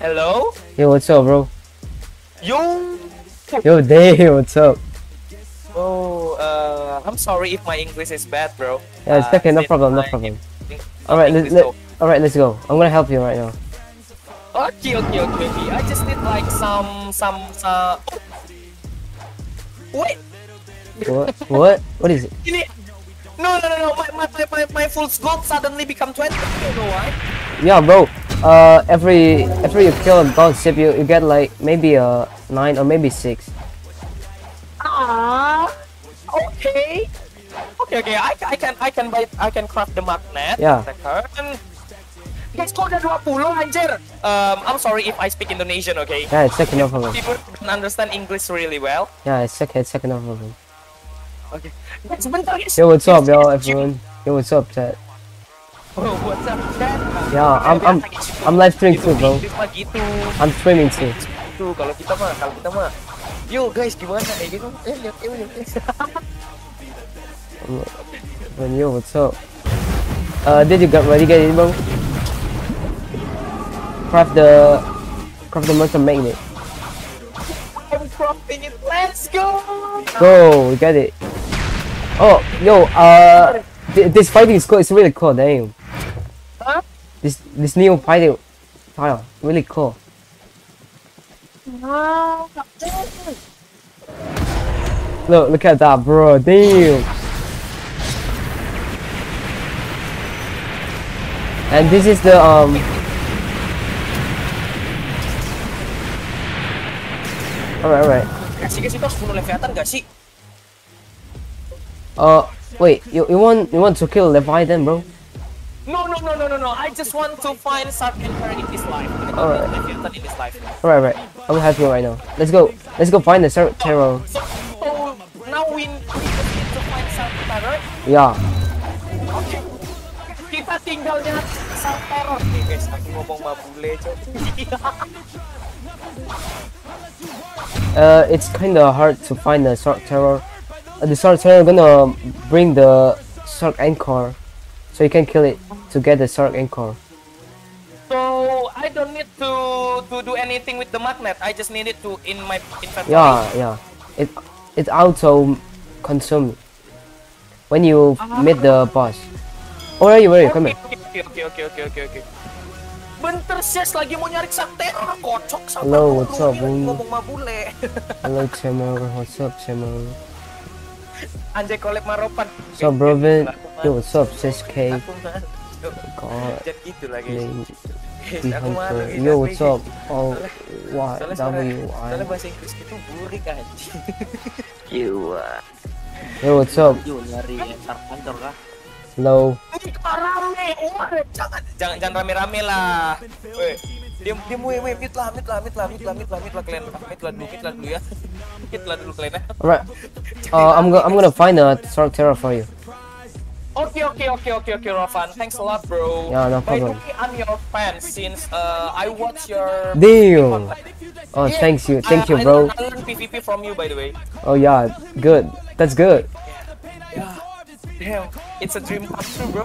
Hello? Yo, what's up, bro? Yo! Yo, Dave, what's up? Oh, uh, I'm sorry if my English is bad, bro. Yeah, it's Uh, okay, no problem, no problem. Eng- Alright, let, English let, so- alright, let's go. I'm gonna help you right now. Okay, okay, okay, okay. I just need like some, some, some. Wait, What? what? What is it? ini. No, no, no, no. My, my, my, my, my full scope suddenly become 20. I don't know why. Yeah, bro. Uh, every every you kill a gold ship, you, you get like maybe a nine or maybe six. Ah, okay. Okay, okay. I, I can, I can buy, I can craft the magnet. Yeah. Second. Guys, kok udah 20 anjir? Um, I'm sorry if I speak Indonesian, okay? Yeah, it's okay, no problem. People don't understand English really well. Yeah, it's okay, it's okay, no problem. Okay. Guys, sebentar guys. Yo, what's up, yo, everyone? Yo, what's up, chat? Oh, what's up, chat? Yeah, I'm I'm I'm live streaming too, bro. Inggris mah gitu. I'm streaming too. Tuh, kalau kita mah, kalau kita mah. Yo guys, gimana kayak gitu? Eh, lihat, eh, lihat. Man, yo, what's up? Uh, did you get ready, get it, bro? Craft the craft the monster magnet. I'm crafting it. Let's go. Go, we get it. Oh, yo, uh, th this fighting is cool. It's really cool. Damn. Huh? This this new fighting style really cool. Look, look at that, bro. Damn. And this is the um. Alright, alright. Kasih guys itu harus bunuh Leviathan gak sih? Uh, wait. You you want you want to kill Leviathan, bro? No, no, no, no, no, no. I just want to find Sark and her in this life. I don't Alright. need Leviathan in this life. Alright, right. I will help you right now. Let's go. Let's go find the Sar- Terror. So, so now we need to find Sark right? Yeah. Oke. Kita tinggal nyari Sark Terror. Nih guys, aku ngomong mabule, cok. Uh, it's kind of hard to find the Shark Terror. Uh, the Shark Terror gonna bring the Shark Anchor, so you can kill it to get the Shark Anchor. So I don't need to to do anything with the magnet. I just need it to in my inventory. Yeah, yeah. It it auto consume when you meet the boss. Oh, are you ready? Come here. Oke oke oke oke oke oke. Bentar sis lagi mau nyari Sark Terror kocok sama Hello, lu. what's up, Dia Bung? Ngomong mabule. Hello, Chamber. What's up, Chamber? Anjay collab maropan. What's up, bro? Vin? Yo, what's up, Sis K? Aku malu. God. Jangan gitu lah guys. Name Guys, the aku malu Hunter. guys. Yo, asli. what's up? Oh, what? Soalnya suara, W soalnya I. bahasa Inggris itu burik anjing. Jiwa. Yo, what's up? Jiwa nyari Shark Hunter kah? Rame, jangan jangan jangan rame-rame lah. Weh, diam diam weh weh mute lah mute lah mute lah mute lah mute lah mute lah kalian mute lah dulu mute lah dulu ya. Mute lah dulu kalian ya. Alright. Uh, I'm gonna I'm gonna find a Shark Terror for you. Oke oke oke oke oke Rovan, thanks a lot bro. Yeah, no By the problem. way, I'm your fan since uh, I watch your Damn. Oh, Yeah, thanks you, thank I- you, I bro. I learned PvP from you by the way. Oh yeah, good. That's good. Yeah. Damn, it's a dream come true, bro.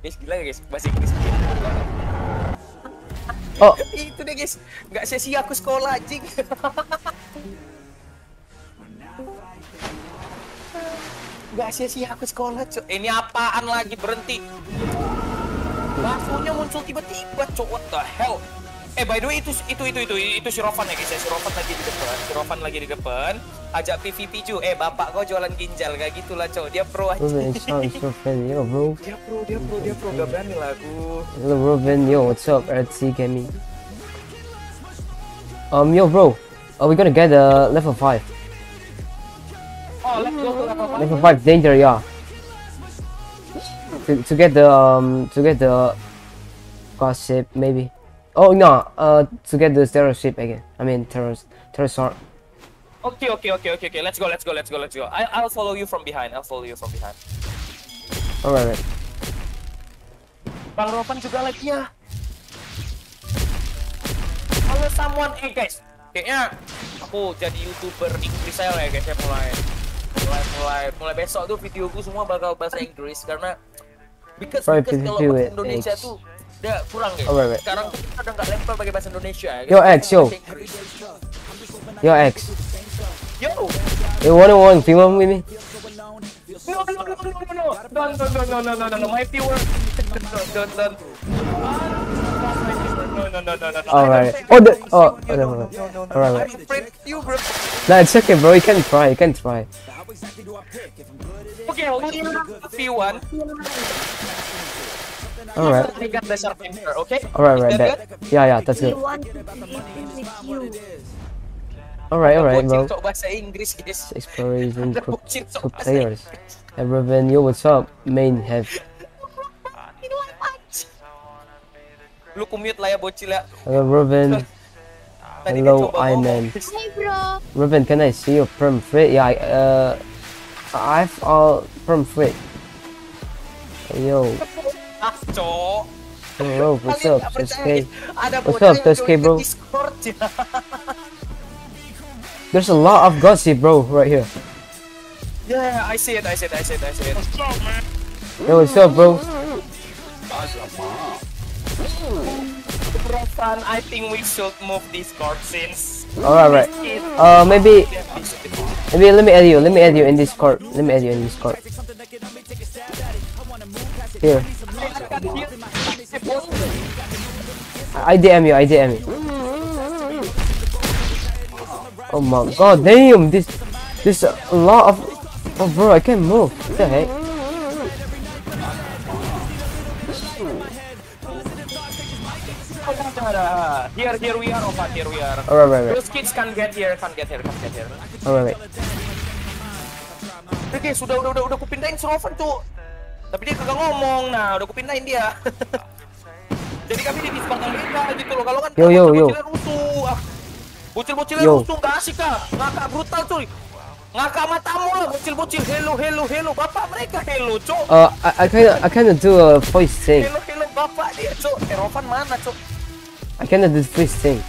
guys, gila gak, guys, bahasa Inggris. Oh, Itu deh guys, nggak sia-sia aku sekolah anjing. Nggak sia-sia aku sekolah, cok. Ini apaan lagi berhenti? Baksonya muncul tiba-tiba, cok. What the hell? Eh by the way itu itu itu itu itu si Rovan ya guys ya si Rovan lagi di depan si Rovan lagi di depan ajak PVP ju eh bapak kau jualan ginjal kayak gitulah cok dia pro aja friendly. Yo, bro. dia pro dia pro dia pro gak berani lah aku Hello, Ruben. Yo, what's up, RC Gaming? Um, yo, bro. Are we gonna get uh, level five? oh let's go to level five. Level five danger, yeah. To, to get the um to get the gossip maybe. Oh no, uh to get the terror ship again. I mean terror terror sword. Okay, okay, okay, okay, okay. Let's go, let's go, let's go, let's go. I, I'll follow you from behind. I'll follow you from behind. Alright, right. Bang Ropan juga lagi ya. Kalau someone, eh guys, kayaknya aku jadi youtuber Inggris saya lah ya guys ya mulai mulai mulai mulai besok tuh videoku semua bakal bahasa Inggris karena because, Right, because kalau bahasa Indonesia tuh udah kurang ya. Oh, wait, Sekarang kita udah nggak level pakai bahasa Indonesia. Ya. Yo X, yo. Yo X. Yo. Yo one on one, film ini. No no no no no no no no no no no no no my no no no no No no no no no. Alright. Oh the oh no no no. Alright. Nah no no bro, you can try, you can try. Okay, no no no no no no All right. We got the survivor, okay? All right, right. That yeah, yeah, that's good. All right, all right, bro. It's exploration for, for players. Hey, Raven, yo, what's up? Main have. Lu kumute lah ya bocil ya. Hello, Raven. Hello, Iman. Hey, bro. Raven, can I see your perm free? Yeah, I, uh, I've all perm free. Yo. cok. bro, what's up, nggak percaya, Sasuke? What's up, yang Sasuke, bro? There's a lot of ghost ship, bro, right here. Yeah, I see it, I see it, I see it, I see it. Yo, what's up, bro? Rosan, I think we should move Discord since Alright, right. Uh, maybe, maybe let me add you. Let me add you in Discord. Let me add you in Discord. Here, I DM you. I DM you. Oh my god, damn! This, this a lot of. Oh, bro, I can't move. What the heck? Here, here we are, Opat, here we are. Alright, right, right. Those kids can get here, can get here, can get here. Alright, right. Oke, sudah, udah, udah, udah kupindahin si Rovan tuh. Tapi dia kagak ngomong, nah udah kupindahin dia. Jadi kami di yang beda gitu loh. Kalau kan Yo, yo, yo. rusuh. Ah, Bocil-bocilnya Yo. rusuh, gak asik kah? Ngakak brutal cuy. Ngakak matamu lah, bocil-bocil. Hello, hello, hello. Bapak mereka hello, cok. Uh, I, I kinda, I kinda do a voice thing. Hello, hello, bapak dia, cok. Eh, Rovan mana, cok? I kinda do voice thing.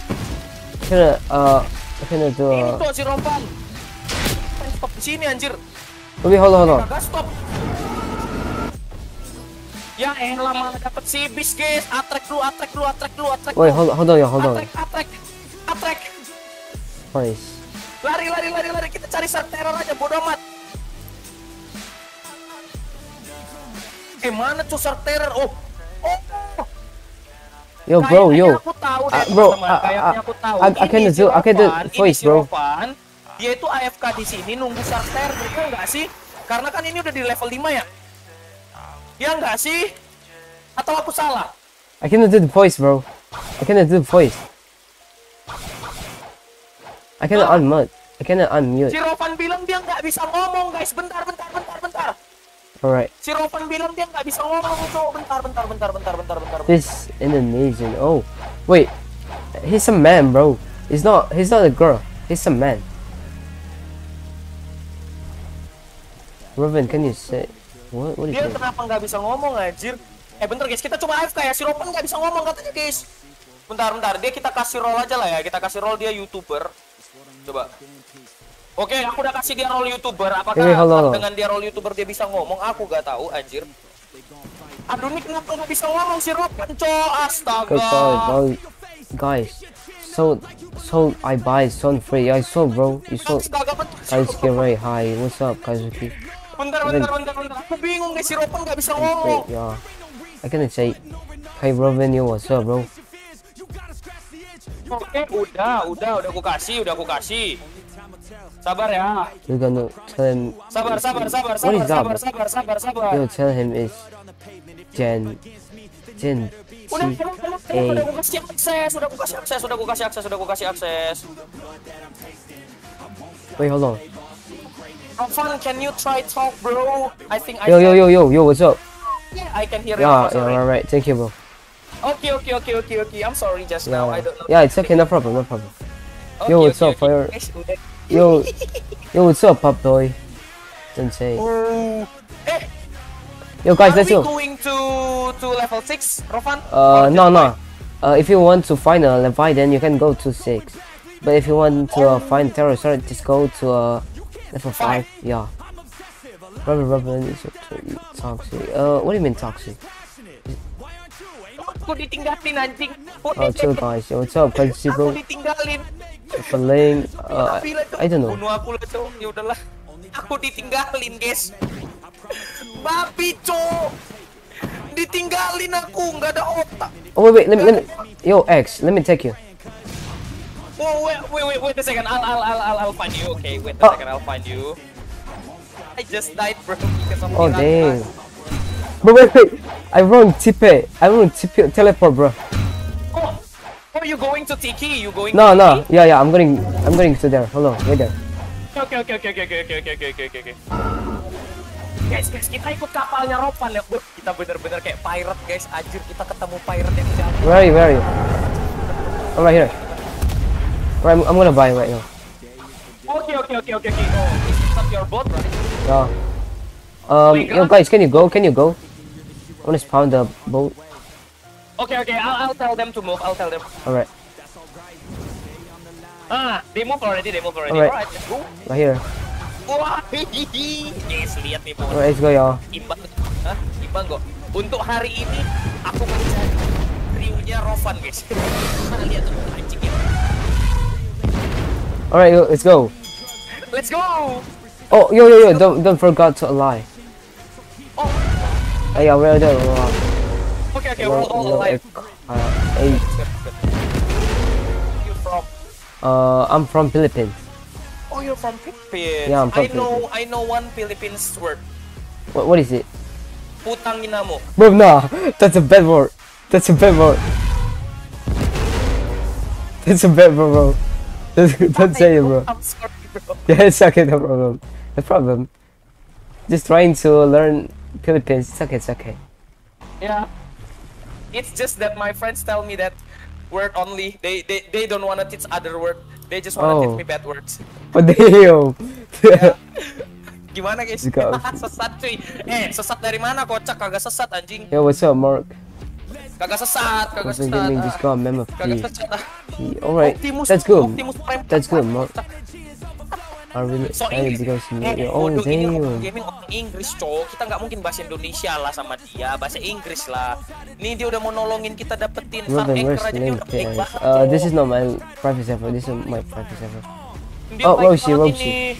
I kinda, uh, I kinda do Ini a. tuh si Rovan. Stop di sini anjir. Wait, hold on, hold on. Stop. Ya elah malah dapet si bis guys. Atrek lu, atrek lu, atrek lu, atrek lu. hold, hold on, yo, hold on. Atrek, atrek, atrek. Nice. Lari, lari, lari, lari. Kita cari sar teror aja, bodo amat. Eh mana tuh sar teror? Oh, oh. Yo, bro, Kayaknya yo. Aku tahu deh, Ah, bro, teman-teman. ah, Kayaknya ah, aku tahu. I- I can do- I can do voice, bro. Dia itu AFK di sini nunggu sar teror, bener nggak sih? Karena kan ini udah di level 5 ya. Ya nggak sih? Atau aku salah? I cannot do the voice, bro. I cannot do the voice. I cannot unmute. I cannot unmute. Si Rovan bilang dia nggak bisa ngomong guys. Bentar, bentar, bentar, bentar. Alright. Si Rovan bilang dia nggak bisa ngomong cowok. Bentar, bentar, bentar, bentar, bentar, bentar. This Indonesian. Oh, wait. He's a man, bro. He's not. He's not a girl. He's a man. Robin, can you say what? What Dia kenapa nggak bisa ngomong anjir? Eh bentar guys, kita coba AFK ya. Si Rovan nggak bisa ngomong katanya guys. Bentar, bentar. Dia kita kasih roll aja lah ya. Kita kasih roll dia youtuber. Coba. Oke, aku udah kasih dia roll youtuber. Apakah hold on. dengan dia roll youtuber dia bisa ngomong? Aku gak tahu anjir. Aduh ini kenapa nggak bisa ngomong si Rovan cowok? Astaga. Bro. Guys, so so I buy Son free. I saw, bro. You saw. Guys. Kaisuke Ray, hi. What's up, Kaisuke? Bentar, bentar, bentar, bentar. Aku bingung guys, si Rovan nggak bisa ngomong. Yeah. I cannot say. Hey, Robin, yo, what's up, bro? Oke, udah, udah, udah aku kasih, udah aku kasih. Sabar ya. You're gonna tell him. Sabar, sabar, sabar, What sabar, is sabar, bro? sabar, sabar, sabar. Yo, tell him it's Gen. Gen. Udah, udah, udah, udah aku kasih akses, udah aku kasih akses, udah aku kasih akses, udah aku kasih akses. Wait, hold on. Rovan, can you try talk, bro? I think I Yo, can. yo, yo, yo, yo, what's up? Yeah, I can hear you. Yeah, yeah, alright. Thank you, bro. Okay, okay, okay, okay, okay. I'm sorry just now. I Yeah, don't know. yeah, it's okay. No problem, no problem. Okay, Yo, what's okay, up, fire? okay. Udah, Yo, yo, what's up, Pop Boy? Sensei. Oh. Eh, Yo, guys, are let's go. we go. going to to level 6, Rovan? Uh, no, no. Uh, if you want to find a Levi, then you can go to six. But if you want to uh, find Pterosaur, just go to uh, level five. Yeah. Rubber, rubber, is toxic. Uh, what do you mean toxic? Aku ditinggalin anjing. Oh, chill, guys. Yo, what's up, Crazy Aku bro? ditinggalin. Peling. Uh, Tapi lah, Cok. I don't know. Bunuh aku lah. Ya udahlah. Aku ditinggalin, guys. Babi, Cok. Ditinggalin aku, nggak ada otak. Oh wait, wait. Let me, let me. Yo, X. Let me take you. Oh, wait, wait, wait, wait a second. I'll, I'll, I'll, I'll, I'll find you. Okay, wait a Oh. second. I'll find you. I just died, bro. Because of Oh dang. But wait, wait. I wrong tipe. I wrong tipe teleport, bro. Oh, oh, you going to Tiki? You going? No, to no. Yeah, yeah. I'm going. I'm going to there. Hold on. Wait there. Oke oke oke oke oke oke oke oke oke oke. Guys guys kita ikut kapalnya Ropan ya. Kita bener-bener kayak pirate guys. Anjir kita ketemu pirate yang jago. Where are you? Where are you? I'm right here. Right, I'm, I'm gonna buy right now. Oke oke oke oke oke. Oh, is not your boat right? Yeah. Um, yo guys, can you go? Can you go? I wanna spawn the boat. Oke oke, I'll, I'll tell them to move. I'll tell them. Alright, Ah, they move already. They move already. Alright. Alright, let's go. right here. Wah. Guys, lihat nih boat. Alright, let's go, y'all. Imbang, Hah? Imbang kok. Untuk hari ini aku mencari kriunya Rovan guys. Mana lihat tuh anjingnya. Alright, yo, let's go. Let's go. Oh, yo, yo, yo! Don't, don't forget to ally. Oh, Hey, yeah, we're there. We're all- oke oke, we're we're all- alive. uh, eight. Good, good. You from? Uh, I'm from Philippines. Oh, you're from Philippines. Yeah, I'm from I know, I know one Philippines word. What, what is it? Putang ina mo. Bro, nah, that's a bad word. That's a bad word. That's a bad word, bro. Don't, don't say it, bro. I'm sorry, bro. Yeah, it's okay, no problem. No problem. Just trying to learn Philippines. It's okay, it's okay. Yeah. It's just that my friends tell me that word only. They they, they don't wanna teach other word. They just wanna Oh. teach me bad words. But damn. Gimana guys? Sesat cuy. Eh, sesat dari mana kocak? Kagak sesat anjing. Yo, what's up, Mark? Kagak sesat, kagak sesat. Gaming ah. just got a memo Kagak sesat. fee. Alright. That's good, Mark. Kocak. I really So excited because Eh, you. Oh, ini gaming orang Inggris, cowok. Kita nggak mungkin bahasa Indonesia lah sama dia, bahasa Inggris lah. Nih dia udah mau nolongin kita dapetin Robin, Anchor aja dia udah baik banget. Uh, this is not my private server. This is my private server. Dia oh, Roshi, Roshi.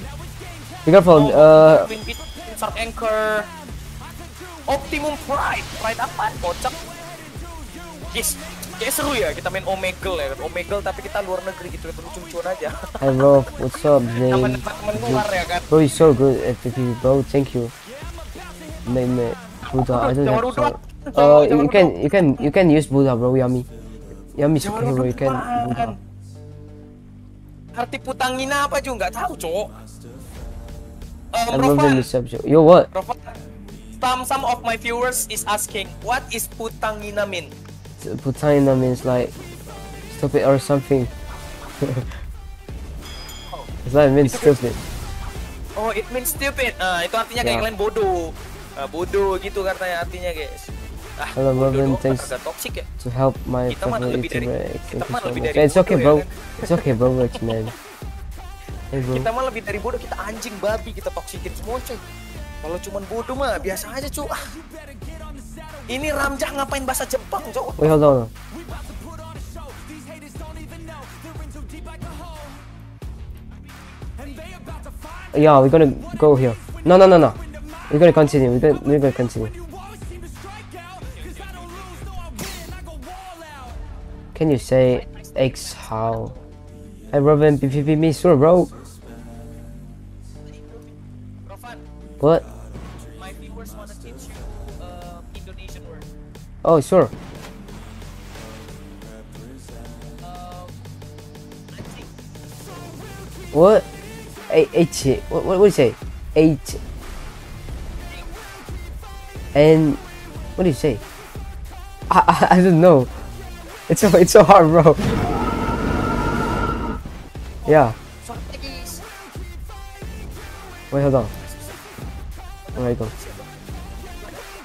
Be careful. Oh, Uh, Anchor. Optimum Pride. Pride apa? Kocak. Guys, kayak seru ya kita main Omegle ya. Omegle tapi kita luar negeri gitu, lucu-lucuan aja. bro, what's up, Sama Zane? teman luar ya kan. Bro, you're so good at PvP, bro. Thank you. Mate, mate. Buddha, I don't have. Jangan- Uh, you can, you can, you can use Buddha, bro. Yummy. Yummy superhero. You can. Buddha. Arti putangina apa juga nggak tahu, Cok. Um, loving Rovan, the subject. Yo, what? Rovan, some some of my viewers is asking, what is putangina mean? Putaina means like stupid or something. it's like means stupid. Oh, it means stupid. Nah, itu artinya kayak Ya. kalian bodoh. Nah, bodoh gitu katanya artinya, guys. Ah, Hello, Robin, thanks. toxic ya. To help my Kita family lebih dari- kita so lebih dari It's okay, bodoh bro. ya kan? It's okay, bro. Man. Hey, bro. Kita mah lebih dari bodoh, kita anjing babi, kita toxikin semua, coy. Kalau cuman bodoh mah biasa aja, cu. Ah. Ini Ramjah ngapain bahasa Jepang, cok? Wait, hold on. Yeah, we're gonna go here. No, no, no, no. We're gonna continue. We're gonna, we're gonna continue. Can you say X how? Hey, Robin, PvP me, sure, bro. What? my viewers wanna teach you uh, Indonesian word. Oh, sure. What? A H. What? What? What do you say? H. And what do you say? I I, I don't know. It's so it's so hard, bro. Yeah. Wait, hold on. Alright, go.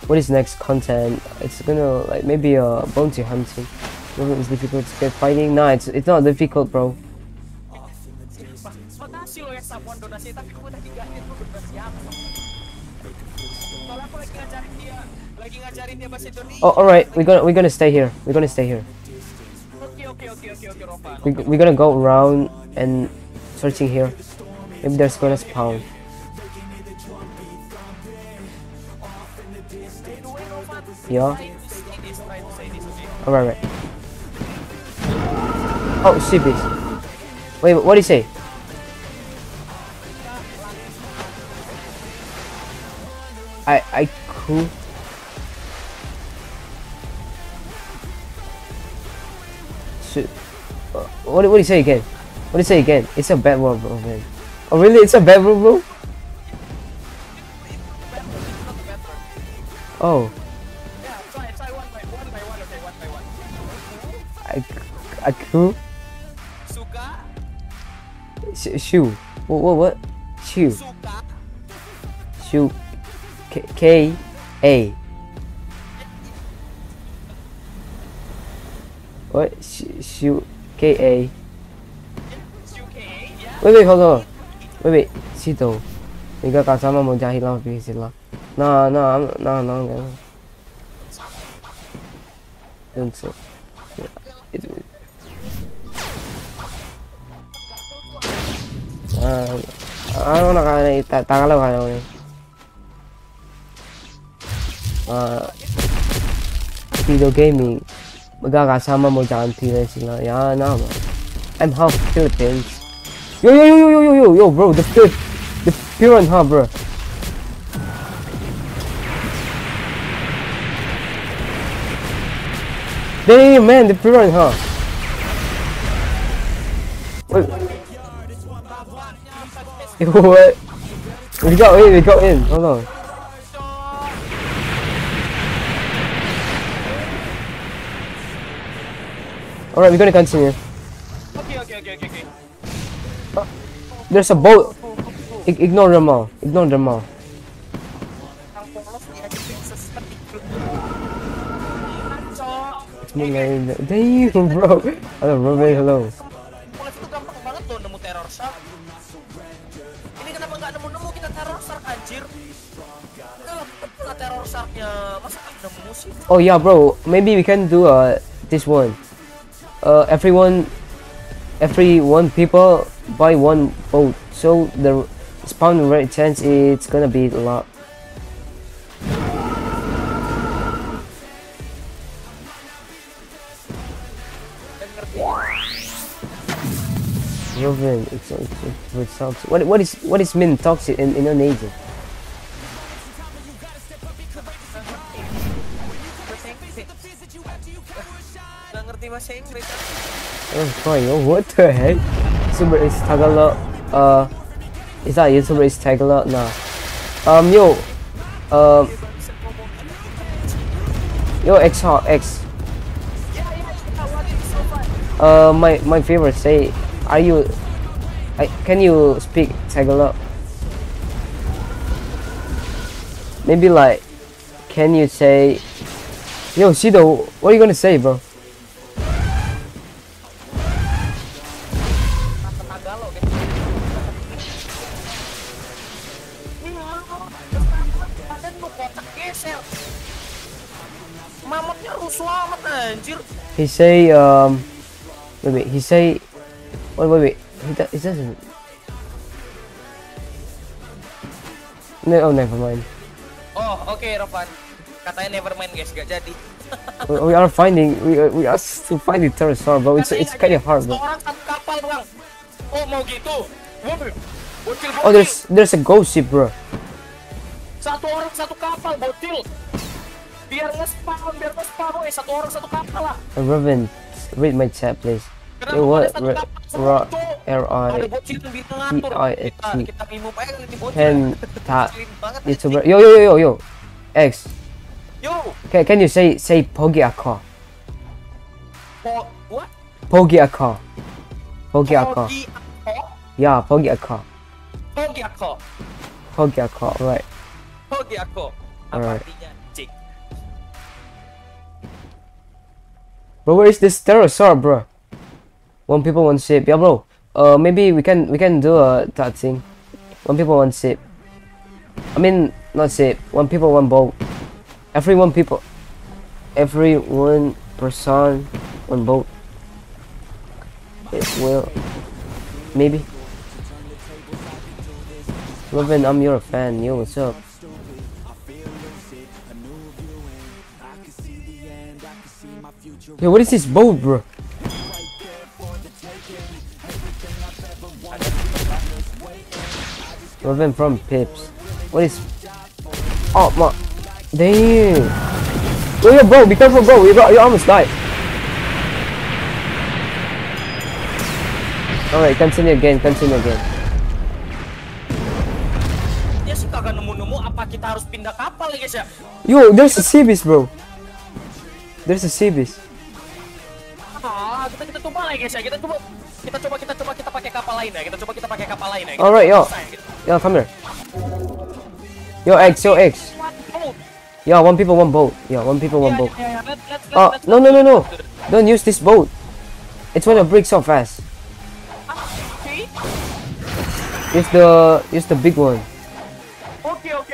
What is next content? It's gonna like maybe a uh, bounty hunting. Maybe it's difficult to get fighting. Nah, it's it's not difficult, bro. Oh, alright. We're gonna we're gonna stay here. We're gonna stay here. We we're gonna go around and searching here. Maybe there's gonna spawn. Okay? Alright, right. Oh, sheepies. Wait, what do you say? I I. Shoot. Uh, What what do you say again? What do you say again? It's a bad word, bro, man. Oh really? It's a bad word, bro. Oh, I cool. Suka, Sh- shoe. What what what? Shoe. suka, Shoe. K K A. What? Sh- shoe. K A. suka, ya. Wait wait hold on. Wait wait. Sito. Ikaw kasama mo dahil lang mabigay sila. No no I'm, no no no. Don't so. Yeah, it, Ah, ano na ka na ita takalaw ka na Ah, video gaming. Magkakasama mo dyan tila sila. Yan naman. I'm half Philippines. Yo yo yo yo yo yo yo bro, the Philip the piranha bro. Damn man, the piranha. Wait. What? We got in, we got in. Hold on. Alright, we're gonna continue. Okay, okay, okay, okay. oke. There's a boat. I- ignore them all. Ignore them all. Ang polos dia di Princess Petik. Cok. Damn, bro. Hello, Robin. Hello. Anjir? Kalau kita terror sharknya, masa nemu sih? Oh yeah, bro. Maybe we can do uh this one. Uh, everyone, every one people buy one boat, so the spawn rate chance it's gonna be a lot. Robin, it's, it's, it's, it's. What what is what is mean toxic in Indonesian? Nggak ngerti bahasa Oh. Oh, what the heck? Super is Tagalog. Uh, is that YouTuber is Tagalog? Nah. Um, yo. Um. Yo, X Hawk, X. Uh, my my favorite say, are you? I can you speak Tagalog? Maybe like, can you say? Yo, Shido, what are you gonna say, bro? Anjir. He say um, wait wait. He say, wait wait wait. He, do, he doesn't. No, oh never mind. Oh, oke Rovan. Katanya never mind guys, gak jadi. We, we are finding we are- we are still finding pterosaur, but it's it's kind of hard. Bro. orang satu kapal bang. Oh mau gitu? Waduh. Bocil bocil. Oh, there's there's a ghost ship, bro. Satu orang satu kapal bocil. Biar nge-spam, biar nge-spam weh, satu orang satu kapal lah. Uh, Robin, read my chat please. It was rock R I T I X T. Can that YouTuber? Yo yo yo yo yo. X. Yo. Okay, can you say say pogi a? Po what? Pogi a. Pogi a. Yeah, pogi a. Pogi a. Pogi a All right. Pogi a. All right. Bro, where is this pterosaur, bro? One people, one ship. Yeah, bro. Uh, maybe we can we can do a that thing. One people, one ship. I mean, not ship. One people, one boat. Every one people. Every one person, one boat. It will. Maybe. Robin, I'm your fan. Yo, what's up? Yo, what is this boat, bro? Robin from Pips. What is? Oh my! Damn! Yo, yo, bro, be careful, bro. You got, you almost died. Alright, continue again, continue again. Dia sih kagak nemu-nemu apa kita harus pindah kapal ya guys ya? Yo, there's a sea beast, bro. There's a sea beast. Ah, kita kita coba lah guys ya. Kita coba kita coba kita coba kita pakai kapal lain ya. Kita coba kita pakai kapal lain ya. Alright, yo. Yo, come here. Yo, X, yo, X. Yo, one people, one boat. Yo, one people, one boat. Oh, no, no, no, no. Don't use this boat. It's gonna break so fast. Use the use the big one. Oke oke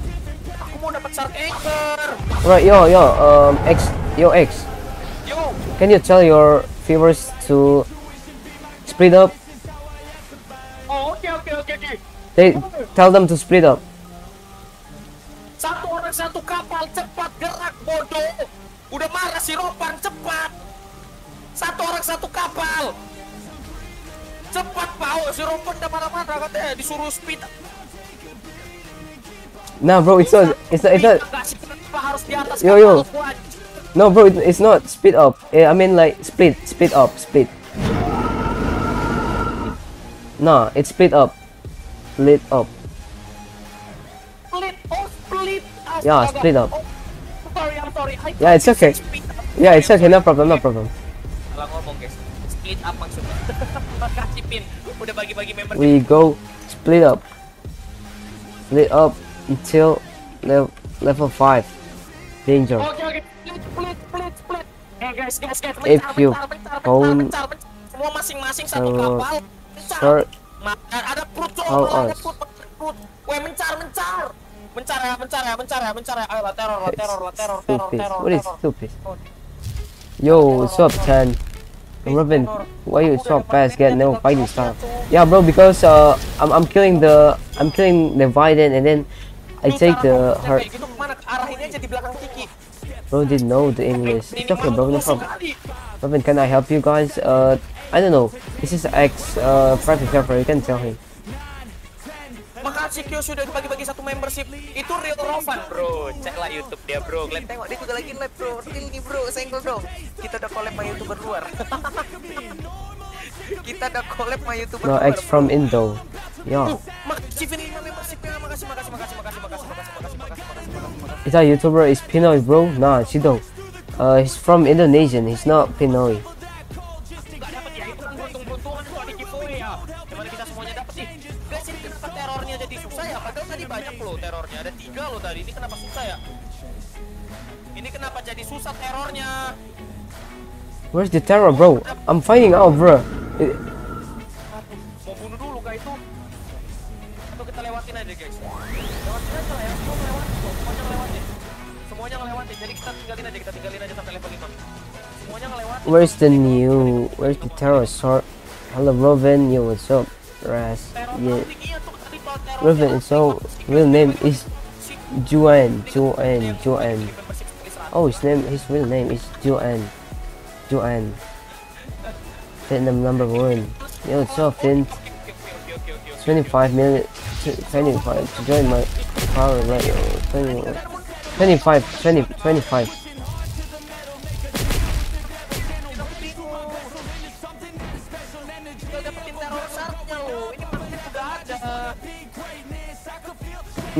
Aku mau dapat shark anchor. Alright, yo, yo, um, X, yo, X. Yo, Can you tell your viewers to split up? oh oke oke oke oke. They tell them to split up. Satu orang satu kapal, cepat gerak bodoh. Udah marah si Ropan, cepat. Satu orang satu kapal. Cepat Pau, si Ropan udah marah-marah katanya disuruh speed. Nah, bro, it's not, it's not, it's not. Nggak sih, kenapa harus di atas Yo, yo. No, bro, it, it's not split up. Eh, I mean like split, split up, split. Nah, it's split up, split up. Split, oh split. Yeah, split up. Sorry, I'm sorry. Yeah, it's okay. Yeah, it's okay, no problem, no problem. Salah ngomong guys. Split up maksudnya. Makasih Pin, udah bagi-bagi member. We go split up, split up until level level five. Danger. Oke oke, split split split split. Guys guys guys, If you mencar mencar mencar own mencar mencar. Semua masing-masing satu kapal. Mencar. ada perut cowok, ada perut, perut. Weh mencar mencar. Mencar ya, mencar ya, mencar ya, mencar ya. Ayo lah teror lah, teror lah, teror, teror, teror, What is stupid? Yo, what's up, Tan? Robin, why you so fast? Get no fighting star. Yeah, bro, because uh, I'm I'm killing the I'm killing the Biden and then I take the heart. gitu ke mana? Arahin aja di belakang Kiki. Bro didn't know the English. It's okay, bro. No problem. Robin, can I help you guys? Uh, I don't know. This is X uh private server. You can tell him. Makasih Kyo sudah dibagi-bagi satu membership. Itu real Rovan, bro. Cek lah YouTube dia, bro. Kalian tengok dia juga lagi live, bro. Real nih, bro. Senggol dong. Kita udah collab sama YouTuber luar. Kita udah collab sama YouTuber No, luar. X from Indo. Yo. Is that YouTuber is Pinoy, bro? Nah, she don't. Uh, he's from Indonesian. He's not Pinoy. Where's the terror, bro? I'm finding out, bro. It Where's the new? Where's the sword? Hello, Robin. Yo, what's up, Ras? Yeah. Robin, so real name is. Membership sekali seratus. Oh, his name. His real name is Juan. Juan. Vietnam number one. Yo, what's up, Finn? Oke, oke, oke, oke, oke. 25 minutes. 25 to join my power. 20, 25. 20. 25.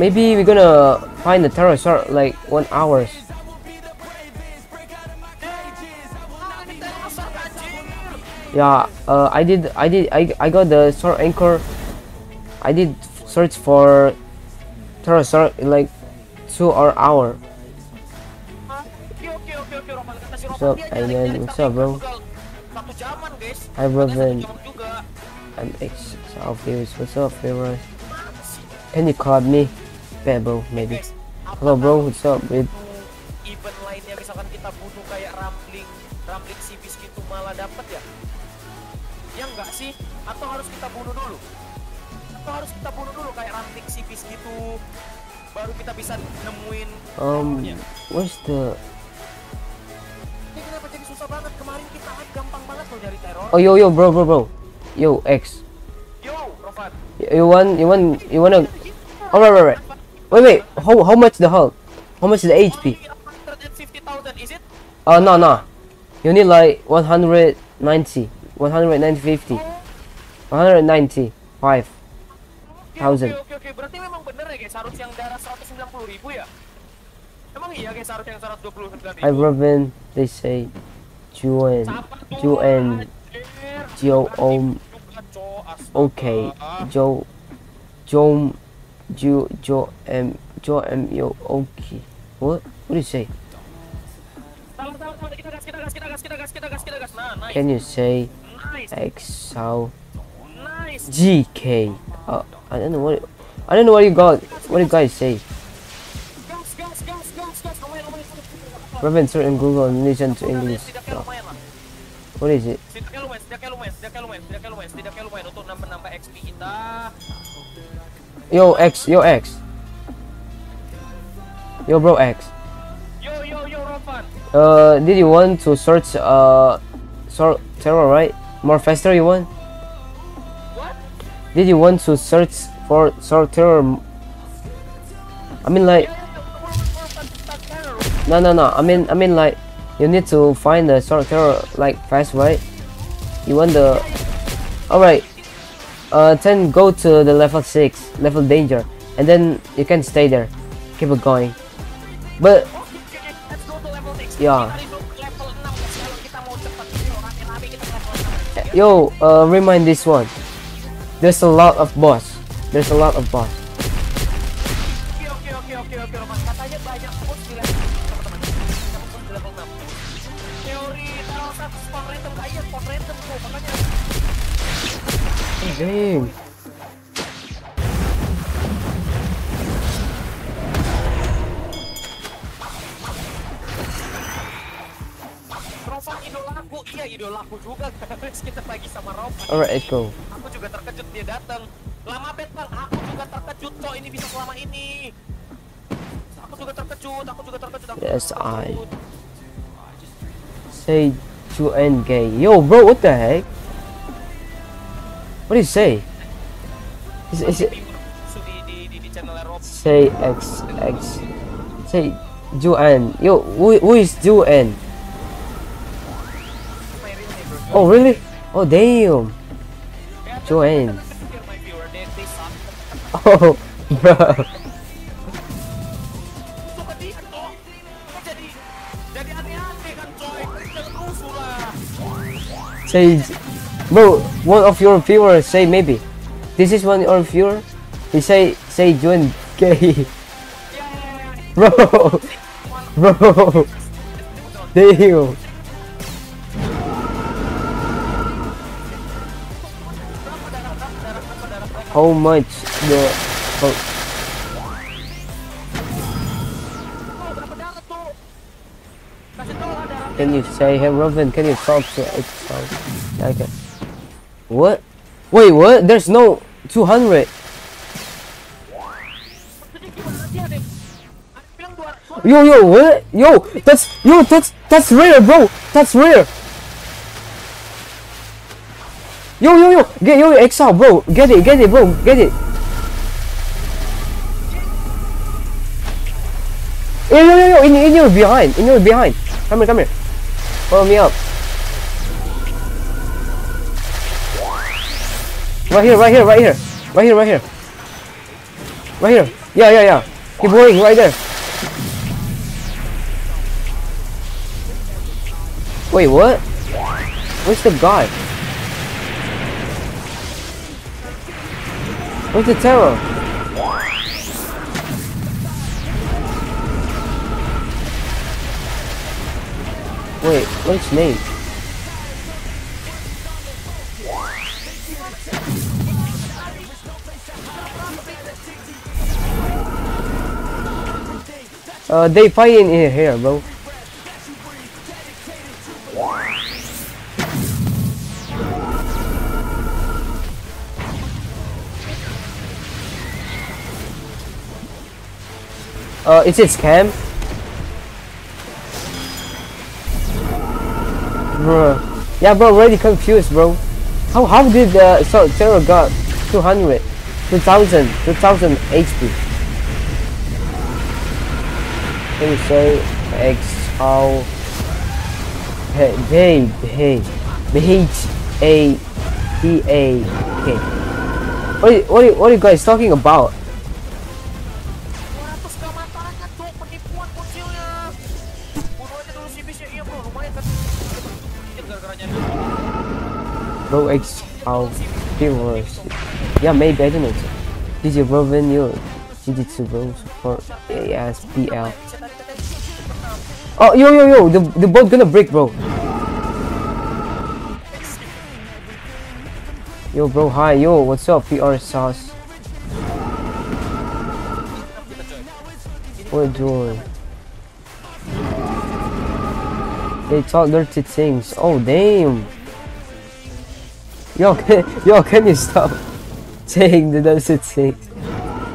Maybe we're gonna find the pterosaur like one hours. Yeah, uh, I did, I did, I, I got the sword anchor. I did search for pterosaur in like two or hour. What's up, nyari-nyari What's up, bro? Hi, Robin. I'm X of viewers. What's up, viewers? Can you call me Pebble, maybe? Hello, bro. What's up, with event lainnya misalkan kita bunuh kayak rambling rambling sibis gitu malah dapat ya ya enggak sih atau harus kita bunuh dulu atau harus kita bunuh dulu kayak rambling sibis gitu baru kita bisa nemuin um? Where's the? ini kenapa jadi susah banget kemarin kita kan gampang banget loh nyari teror Oh, yo, yo, bro, bro, bro. Yo, X. yo Rovan Y- You want, you want, you wanna? Oh, right, right, right. Wait, wait. How how much the health? How much the HP? Only 150,000 is it Oh, no, no. You need like 190, 190, 50, 195. Oke, Thousand. Oke, oke, oke. Berarti memang bener ya guys, harus yang darah 190 ribu ya? Emang iya guys, harus yang 129 ribu? Hi, Robin. They say, Juan? Juan. Jo, Om, juga, Co. Astaga. okay, Joe, Joe, Joe, Joe, M, Joe, M, yo, okay. What? What do you say? Can you say. Exo Nice. GK? Uh, I don't know what. I don't know what you got. What do you guys say? Robin, search in Google and listen to English. Lah. What is it? Yo, X, yo, X. Yo, bro, X. Yo, yo, yo, Rovan. Uh, did you want to search uh, sort terror right? More faster you want? What? Did you want to search for sort terror? I mean like no no no. I mean I mean like you need to find the sort terror like fast right? You want the all right. Uh, then go to the level six, level danger, and then you can stay there. Keep it going. But 6. 6 6. yo, uh, remind this one. There's a lot of boss. There's a lot of boss. Dang. Idolaku, iya idolaku juga guys. Kita lagi sama Rovan. Alright, go. Aku juga terkejut dia datang. Lama bet bang, aku juga terkejut kok ini bisa selama ini. Aku juga terkejut, aku juga terkejut. Aku Yes, juga I. terkejut. Say to end gay. Yo, bro, what the heck? What do you say? Is, is it say X X? Say Juan. Yo, who, who is Juan? Oh, really? Oh, damn. Suck. Oh, bro. Say, bro, one of your viewers say maybe. This is one of your. He say say Juan gay. Bro, bro. Damn. How much the oh, can you say hey Robin can you talk to it okay what? Wait what? There's no 200 Maksudnya gimana dia deh? Ada bilang dua, dua yo yo what? Yo that's yo that's that's rare bro. That's rare. Yo yo yo get yo exile bro. Get it get it bro. Get it. Yo yo yo yo in, in your behind in your behind. Come here come here. Follow me up right here right here right here right here right here right here Yeah, yeah, yeah. Keep going right there. Wait, what? Where's the guy? Where's the terror? Wait, what's his name? Uh, they fight in here, bro. Uh, is it scam? Bro, yeah, bro, already confused, bro. How how did uh, so Terror got 200, 2000, 2000 HP? Say X how? Hey, hey, H A T A K. What are- what are- what are you guys talking about? Bro. X how viewers. Yeah, maybe I don't know. Did bro when you did to bro support ASPL? Oh yo yo yo the the boat gonna break bro. Yo bro hi yo what's up PR sauce? What doing? They talk dirty things. Oh damn. Yo, can, yo, can you stop saying the dirty things?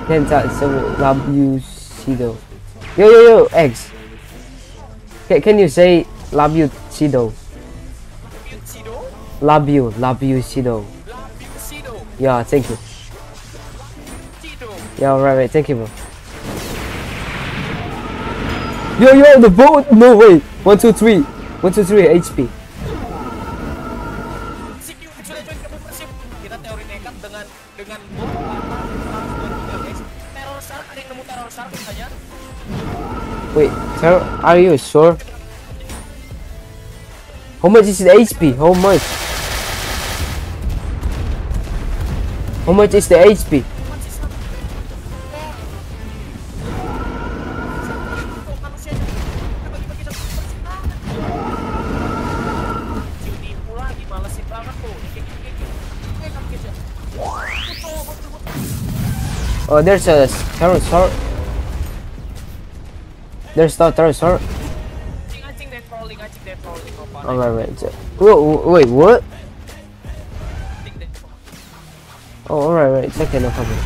Can't talk so love you. Yo, yo, yo, X. Can, can you say love you, Sido? Love you, love you, Sido. Yeah, thank you. Yeah, right, right, thank you, bro. Yo, yo, the boat! No way! One, two, three. One, two, three, HP. Wait, sir, are you sure? How much is the HP? How much? How much is the HP? Oh, there's a pterosaur. There's no pterosaur. Anjing, anjing, dead trolling, anjing, dead trolling. Apa? Oh, right, right. Whoa, wait, what? Trolling. Oh, alright, right. It's okay, no problem.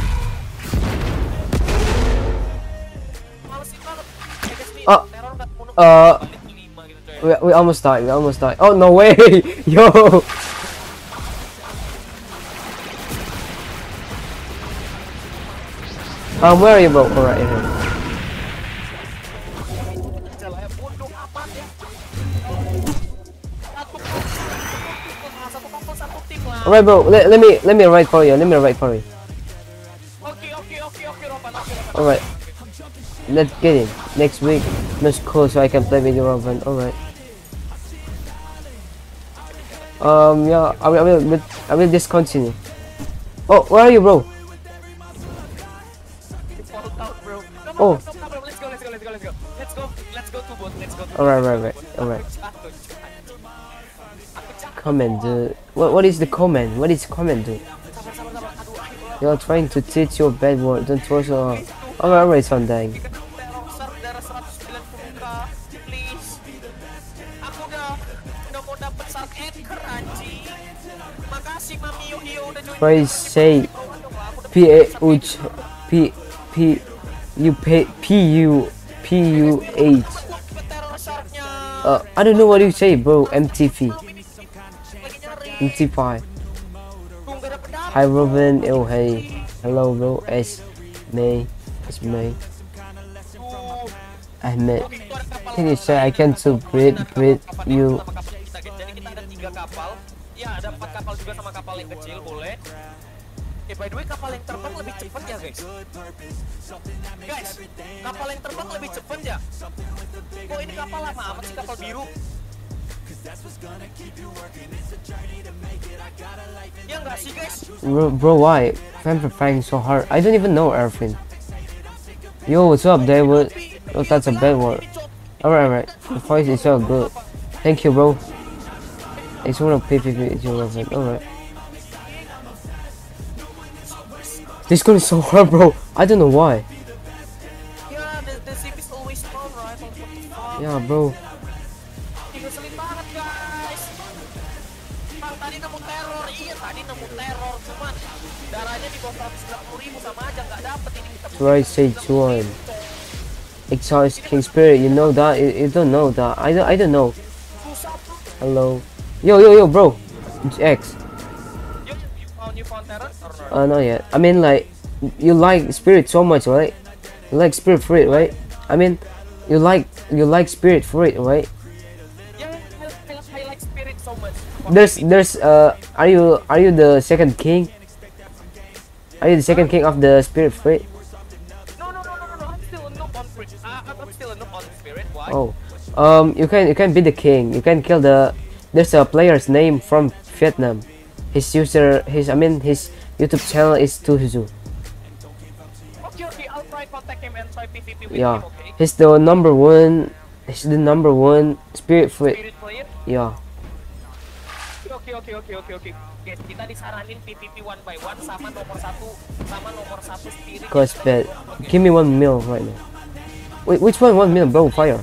Malesin banget. Guys, nih, Oh, teror nggak bunuh. uh, Balik ke lima gitu, coy. We, we almost died. We almost died. Oh, no way! Yo! Um, where are you, bro? Alright, here. Alright, bro. Let, let me let me write for you. Let me write for you. Oke oke Roman oke Roman. Alright. Let's get in. Next week, no school, so I can play with you, Robin. Alright. Um, yeah, I will, I will, I will just continue. Oh, where are you, bro? Fall out bro. Come Oh. on, come on, bro. Let's go let's go let's go let's go. Let's go let's go to bot let's go. To Alright, bot. right, right, alright. Comment. Uh, what, what is the comment? What is comment, aduh. You're trying to teach your bad word. Don't throw so. Alright, alright, Sondang. Kita teror sar darah 190k. Please. Aku udah udah mau dapet shark anchor anjing. Makasih Mami Yohio udah join. Please say P A U Ch P P U P P U P U H. Uh, I don't know what you say, bro. MTV, Lagi nyari. MT5. Tuh nggak dapet dapet. Hi, Robin. Oh, hey. Hello, bro. S May. S May. Tuh. Ahmed. Oke, itu ada kapal. Can you say I can to breed breed you? Eh by the way kapal yang terbang lebih cepat ya guys. Guys, kapal yang terbang lebih cepat ya. Kok ini kapal lama amat sih kapal biru? Ya enggak sih guys? Bro, bro why? Fan for fighting so hard. I don't even know everything. Yo, what's up, David? Oh, that's a bad word. Alright, alright. The voice is so good. Thank you, bro. It's one of PvP, it's your weapon. Alright. This gun is so hard, bro. I don't know why. Ya, the, the ship is always strong, right? What the fuck? Yeah, bro. Kita Right, stage one. Exhaust King Spirit, you know that? You, you don't know that. I don't, I don't know. Hello. Yo, yo, yo, bro. It's X. You, you not? Uh, not yet. I mean, like, you like Spirit so much, right? You like Spirit for it, right? I mean, you like, you like Spirit for it, right? I, I, I. There's, there's, uh, are you, are you the second king? Are you the second king of the Spirit for Oh, um, you can you can be the king. You can kill the. There's a player's name from Vietnam. His user, his I mean his YouTube channel is Tuhuzu. Okay, okay. I'll try contact him and try PvP with Yeah, he's the number one. He's the number one spirit player. Yeah. Oke oke oke oke oke. Oke, kita disaranin PvP one by one sama nomor satu sama nomor satu spirit. Cause bad. Give me one mil right now. Wait, which one? One mil, bro. Fire.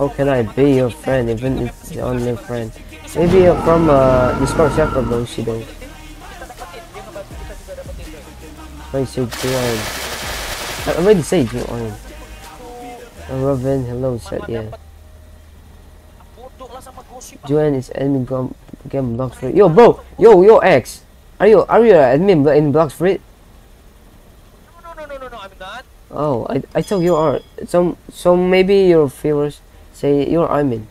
How can I be your friend even if the only friend? Maybe you're from uh, Discord server, bro. She don't. kita dapetin dia ngebantu kita juga dapetin guys. I say join. I already say join. Uh, Robin, hello, chat, yeah. bodoh lah sama gosip Join is admin gam game Blox Fruit. Yo, bro, yo, yo, X. Are you are you an admin in Blox Fruit? no no no no no I'm not Oh, I I thought you are. So so maybe your viewers say you're admin.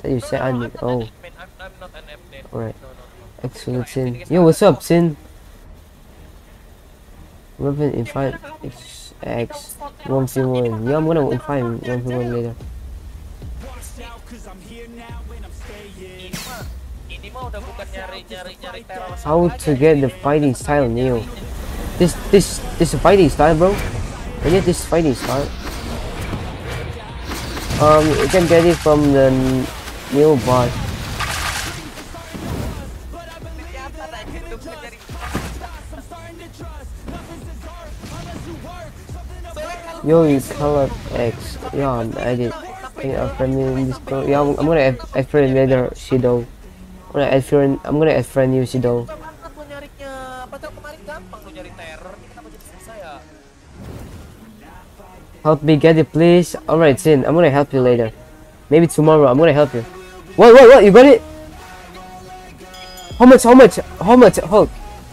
That you no, say no, no, admin. I'm not Oh, an admin. I'm, I'm not an admin Alright. no, no, no. excellent Sin. Yo, what's up, Sin? Robin invite X X one v one. Yeah, I'm gonna invite one v one later. How to get the fighting style new? This this this fighting style, bro. I get this fighting style. Um, you can get it from the new kalau Yo, you color X. Yeah, I'm edit. Can you add friend me in Discord? Yeah, I'm, I'm gonna add, add friend later, Shido. I'm gonna add friend. I'm gonna add friend you, Shido. Help me get it, please. Alright, Sin. I'm gonna help you later. Maybe tomorrow. I'm gonna help you. What? What? What? You got it? How much? How much? How much? Hold.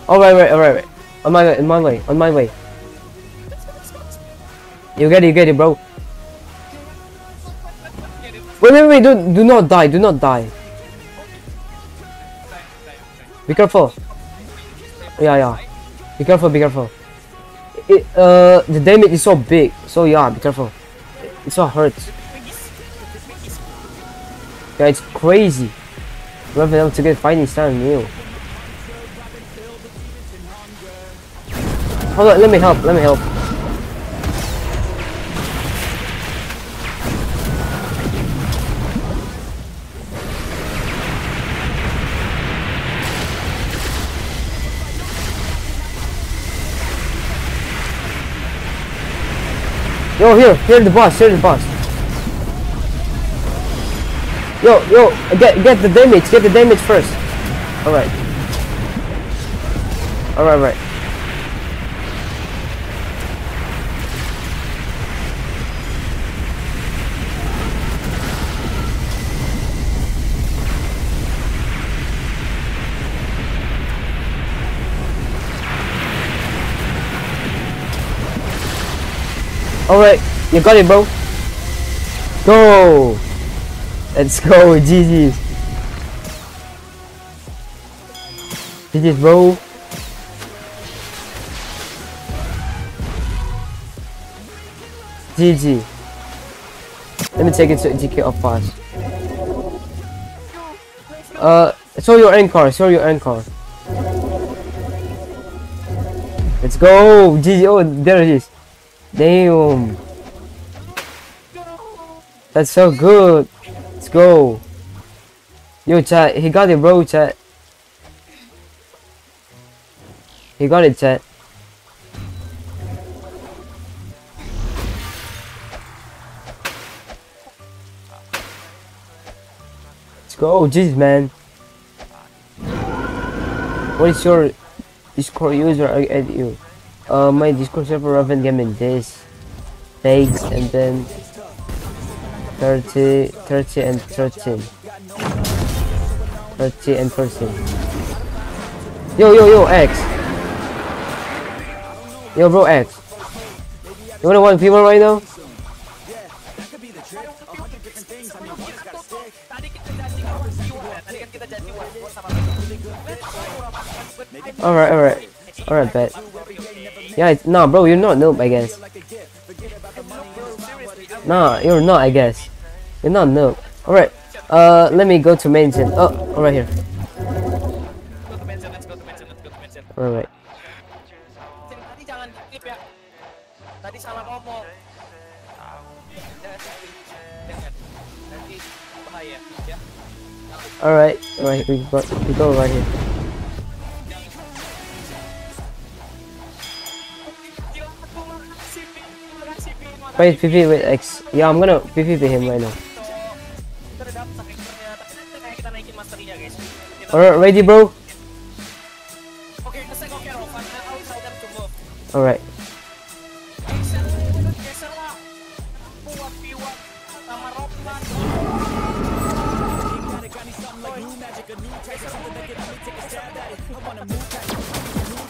Alright, right, alright, right. On my way. On my way. On my way. You get it. You get it, bro. Wait, wait, wait. Do, do not die. Do not die. Be careful. Yeah, yeah. Be careful. Be careful. It, uh, the damage is so big. So yeah, be careful. It so hurts. Yeah, it's crazy. Have been able to get fighting style new. Hold on, let me help. Let me help. Yo, here, here the boss, here the boss. Yo, yo, get get the damage, get the damage first. Alright. Alright, right. Alright, you got it, bro. Go. Let's go, GG. GG's, bro. GG. Let me take it to GK of fast. Uh, show your anchor. Show your anchor. Let's go. GG. Oh, there it is. Damn. That's so good. Let's go. Yo, chat. He got it, bro, chat. He got it, chat. Let's go. Jeez, man. What is your Discord user? Add you. Uh, my Discord server Rovand Gaming this. Thanks, and then 30, 30 and 13. 30 and 13. Yo, yo, yo, X. Yo, bro, X. You wanna one people right now? Alright, alright. Alright, bet. Yeah, it's, nah, bro, you're not noob, I guess. Nah, you're not, I guess. You're not noob. Alright, uh, let me go to mention. Oh, oh, right here. Bahaya ya. Alright, alright, we go, we go right here. Wait, PvP with X. Yeah, I'm gonna PvP him right now. Alright, ready, bro? Alright.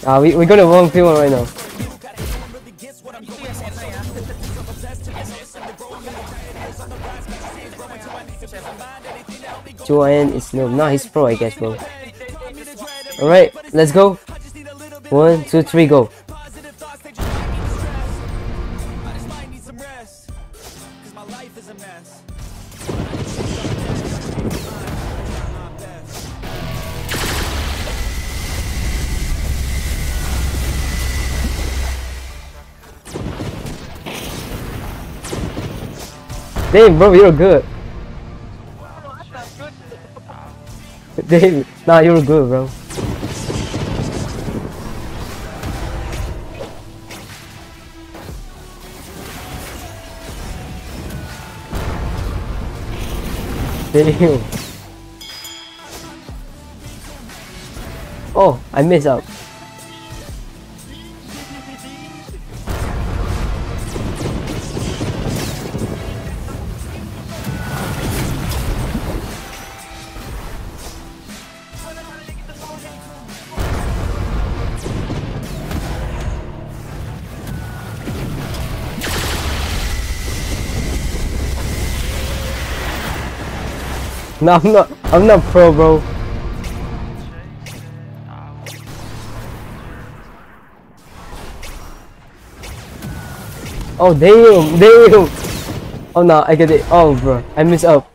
Uh, we, we're gonna one people right now. Joanne is no. Nah, he's pro, I guess, bro. Alright, let's go. One, two, three, go. Damn, bro, you're good. Damn, nah, you're good, bro. Damn. Oh, I messed up. No, I'm not. I'm not pro, bro. Oh damn, damn. Oh no, I get it. Oh bro, I messed up.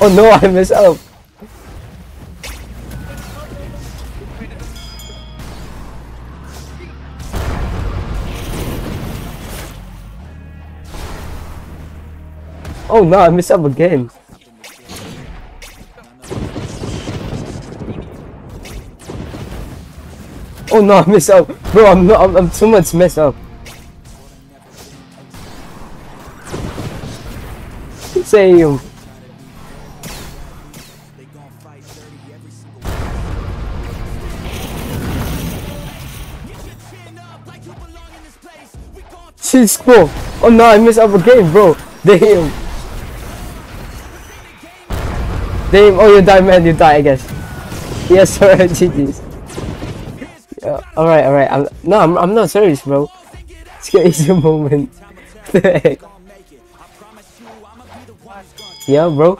Oh no, I messed up. Oh no, I messed up again. Oh no, I messed up. Bro, I'm not I'm, I'm too much messed up. Same. She's cool. Oh no, I messed up again, bro. Damn. Damn. Oh, you die, man. You die, I guess. Yes, sir. GG's. Yeah, all right, all right. I'm no, I'm, I'm not serious, bro. It's easy moment. Yeah, bro.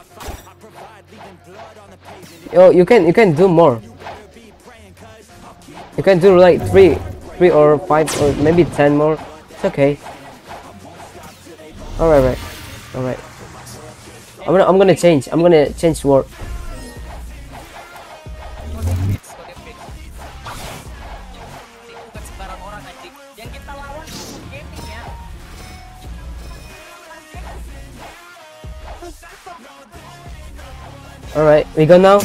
Yo, you can you can do more. You can do like three, three or five or maybe ten more. It's okay. All right, right, all right. I'm gonna I'm gonna change. I'm gonna change word. Kode fix, kode fix. Ini bukan sembarang orang anjing. Yang kita lawan itu gaming ya. All right, we go now.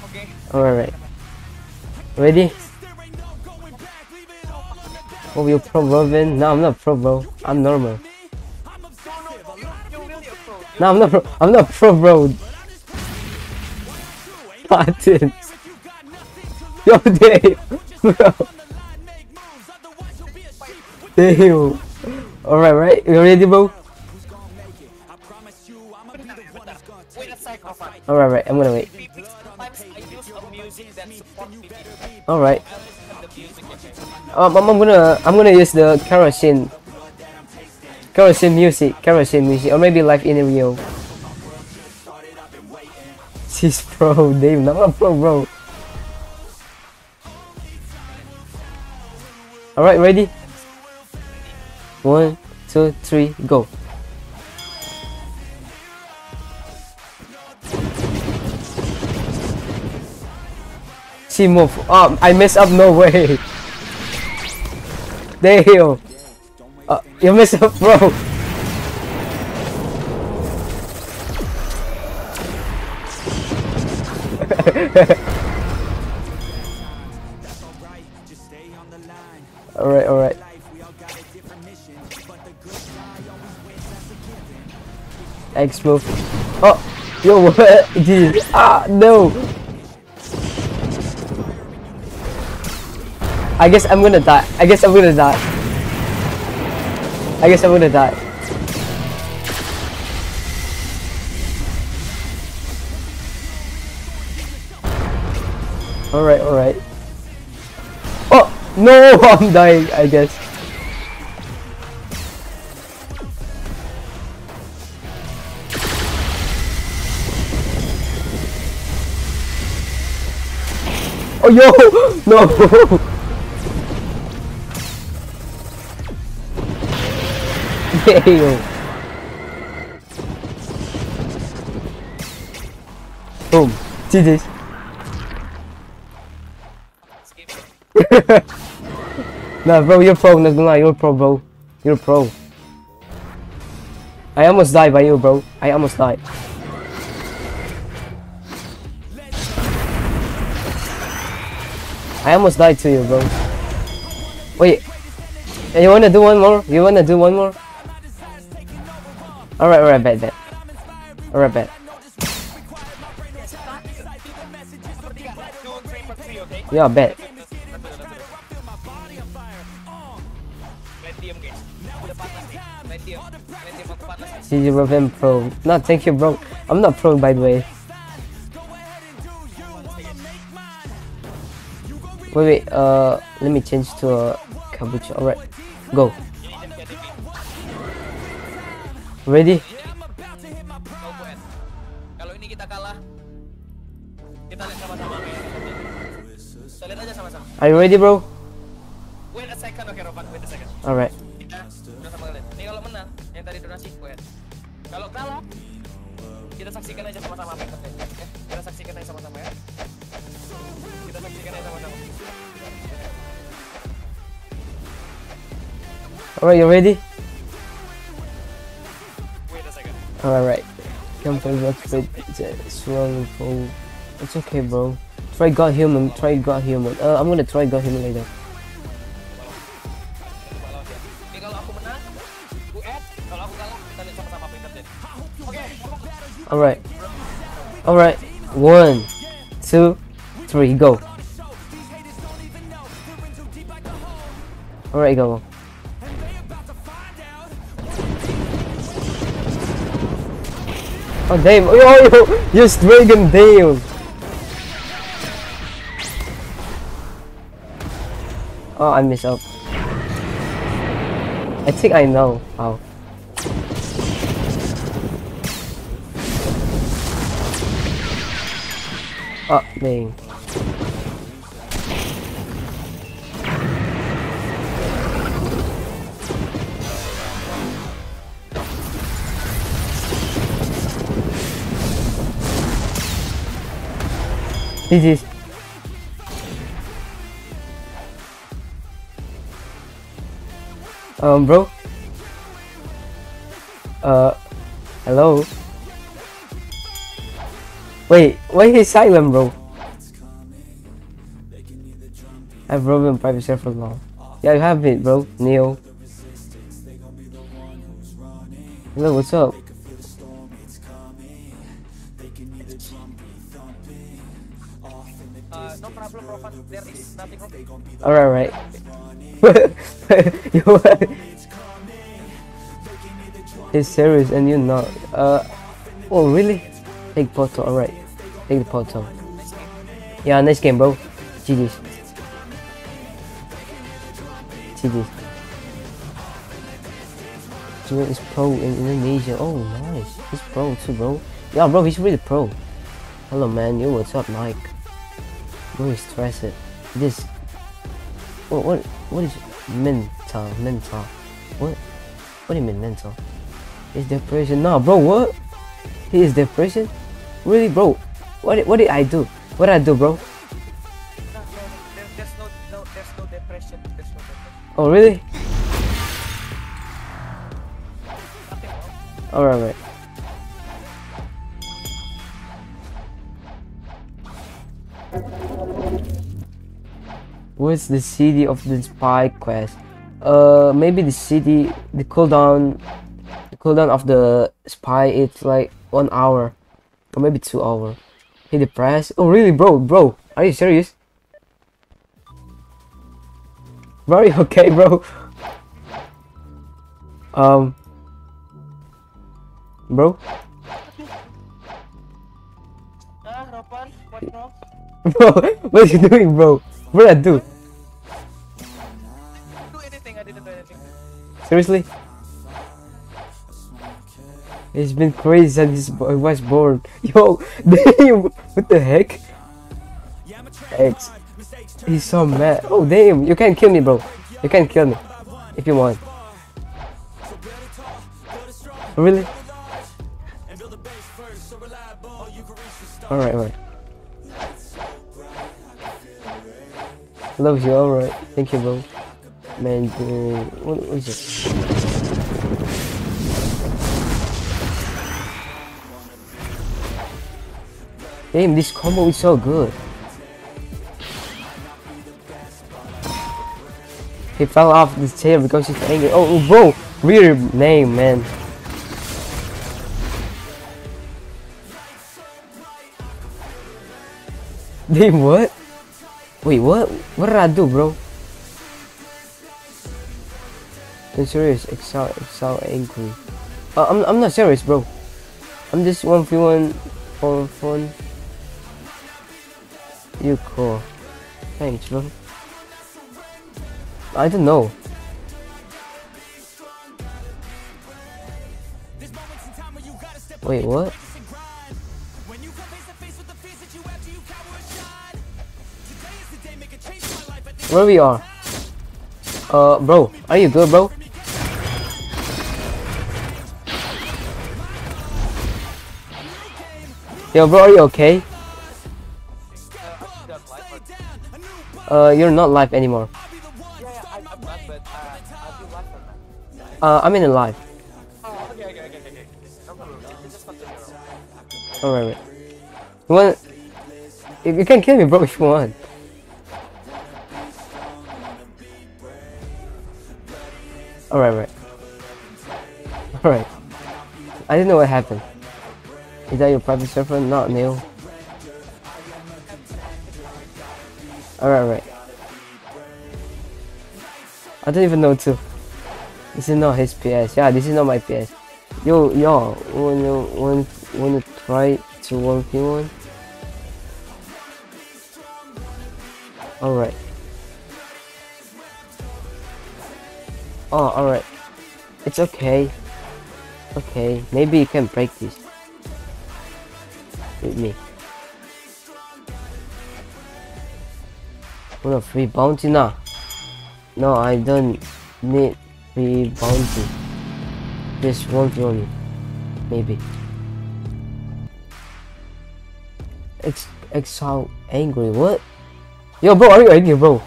Oke. All right, right. Ready? Oh, you're pro Robin? No, I'm not pro, bro. I'm normal. No, I'm not pro. I'm not pro, bro. Martin. Yo, Dave, bro. Damn. All right. You ready, bro? Bentar ya, bentar. Wait a sec, Rovan. All right. I'm gonna wait. Sometimes I use a music that support me. All right. I listen to the music. okay? Um, I'm, I'm gonna I'm gonna use the kerosene kerosene music kerosene music or maybe live in Rio. She's pro, Dave. I'm pro, bro. All right, ready? One, two, three, go. She move. Oh, I messed up. No way. Damn. Uh, you missed up, bro. alright, alright. Move. Oh, yo, what? Ah, no. I guess I'm gonna die. I guess I'm gonna die. I guess I'm gonna die. Alright, alright. Oh, no, I'm dying, I guess. Oh, yo, no. Damn. Boom. GG's. Nah, bro, you're pro. Not gonna lie, you're pro, bro. You're pro. I almost died by you, bro. I almost died. I almost died to you, bro. Wait. You wanna do one more? You wanna do one more? Alright, alright, bet, bet. Alright, bet. Yeah, bet. GG Raven Pro. No, thank you, bro. I'm not pro, by the way. Wait, wait. Uh, let me change to a kabucha. Alright, go. Ready? Kalau ini kita kalah, kita lihat sama-sama. Kita lihat aja sama-sama. Are you ready, bro? Wait a second, oke Rovan. Wait a second. Alright. Kita udah sama kalian. Ini kalau menang, yang tadi donasi, Poet. Kalau kalah, kita saksikan aja sama-sama apa yang terjadi. Ya, kita saksikan aja sama-sama ya. Kita saksikan aja sama-sama. Alright, you ready? Alright. Come for the strong foe. It's okay, bro. Try Godhuman. Try Godhuman. Uh, I'm gonna try Godhuman later. Alright. Alright. One, two, three, go. Alright, go. Oh damn! Oh yo! Use dragon damn! Oh, I messed up. I think I know how. Oh, dang. Is um bro. Uh hello. Wait why is silent bro? I've broken private server for long. Yeah you have it bro. Neo. Hello what's up alright right. You what? He's serious and you're not uh oh really? Take photo alright. Take the photo yeah nice game bro. GG's GG's Julian is pro in Indonesia. Oh nice. He's pro too bro. Yeah bro he's really pro. Hello man. Yo what's up Mike? Bro he's stressed. This what what what is mental mental? What? What do you mean mental? Is depression. No bro what? He is depression? Really bro? What did- what did i do? What did i do bro? No. There, there's no, no, there's no depression. There's no depression. oh really? Wrong. Right the city of the spy quest? Uh, maybe the city, the cooldown, the cooldown of the spy. It's like one hour, or maybe two hour. Hit the press. Oh really, bro, bro? Are you serious? Bro, you okay, bro? Um, bro, Ah, Rohan, what's wrong? bro, what are you doing, bro? What did I do? do anything. I didn't do anything. Seriously? It's been crazy since he was born. Yo, damn, what the heck? X. He's so mad. Oh damn, you can't kill me, bro. You can't kill me if you want. Really? Alright, alright. Love you, alright. Thank you, bro. Man, uh, is it? Damn, this combo is so good. He fell off the chair because he's angry. Oh, bro, weird name, man. Damn, what? Wait, what? What did I do, bro? I'm serious. Excel, Excel, angry. Uh, I'm, I'm not serious, bro. I'm just one v one for fun. You cool. Thanks, bro. I don't know. Wait, what? Where we are? Uh, bro, are you good, bro? Yo, bro, are you okay? Uh, you're not live anymore. Uh, I'm in a live. Alright, right. You want? You can kill me, bro, if you want. Alright, right. Alright. I didn't know what happened. Is that your private server? Not Neil. Alright, right. I don't even know too. This is not his PS. Yeah, this is not my PS. Yo, yo, wanna wanna wanna try to one v one? Alright. Oh, alright. It's okay. Okay, maybe you can break this with me. Want a free bounty now? No, I don't need free bounty. Just one me. Maybe. X X how angry what? Yo bro, are you angry bro?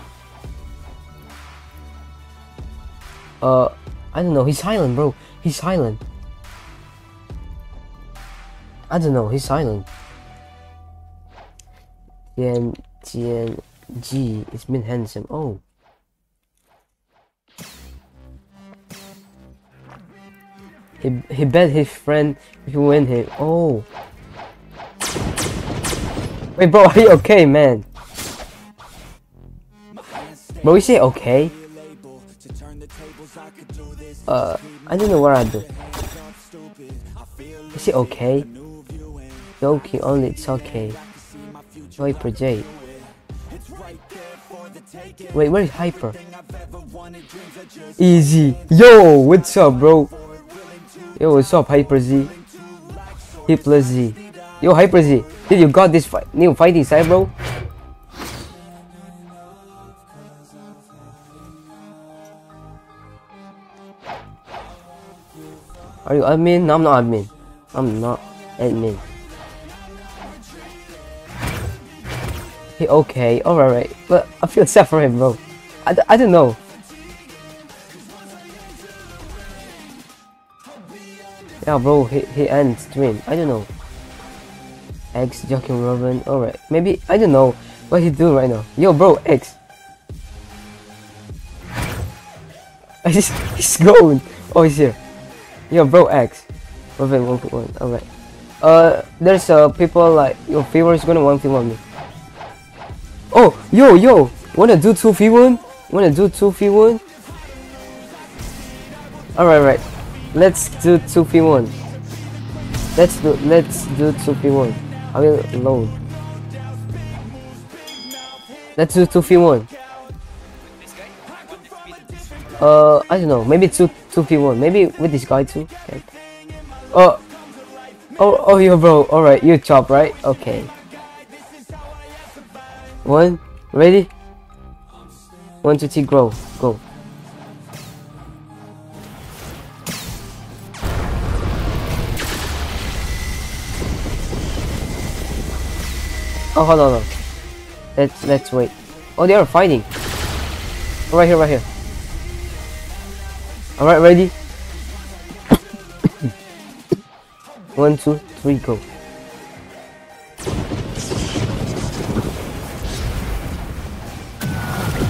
Uh I don't know, he's silent bro. He's silent. I don't know, he's silent. Jian Jian G is mean handsome. Oh. He he bet his friend you win him. Oh. Wait, bro, are you okay, man? Bro, you say okay? Uh, I don't know what I do. Is it okay? Joking only, it's okay. Hyper J. Wait, where is Hyper? Easy. Yo, what's up, bro? Yo, what's up, Hyper Z? Hyper Z. Yo, Hyper Z. Did you got this fi new fighting style, bro? Are you admin? No, I'm not admin. I'm not admin. He okay, alright, right. but I feel sad for him, bro. I, d- I don't know. Yeah, bro, he, he ends stream. I don't know. X, Joking Robin, alright. Maybe, I don't know what he doing right now. Yo, bro, X. he's, he's going. Oh, he's here. Yo, bro, X. Robin, one, one, alright. Uh, there's uh, people like, your favor is gonna one v one me. Oh, yo, yo, wanna do 2v1? Wanna do 2v1? Alright, right. Let's do 2v1. Let's do, let's do 2v1. I will load. Let's do 2v1. Uh, I don't know, maybe 2 2v1. Maybe with this guy too. Okay. Oh, oh, oh, yo, bro. Alright, you chop, right? Okay. One, ready? One, two, three, grow, go. Oh, hold on, hold on. Let's let's wait. Oh, they are fighting. Right here, right here. All right, ready? One, two, three, go.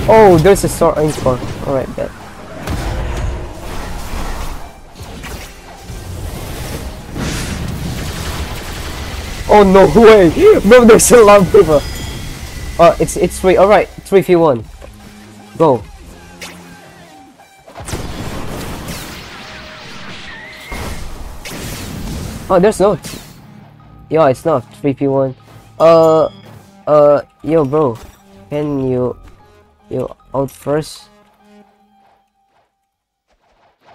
Oh, there's a sword in for. Alright, bet. Oh no way! Bro, there's a lot of people. Oh, it's it's three. Alright, three v one. Go. Oh, there's no. Yo, it's not three v one. Uh, uh, yo, bro, can you you out first.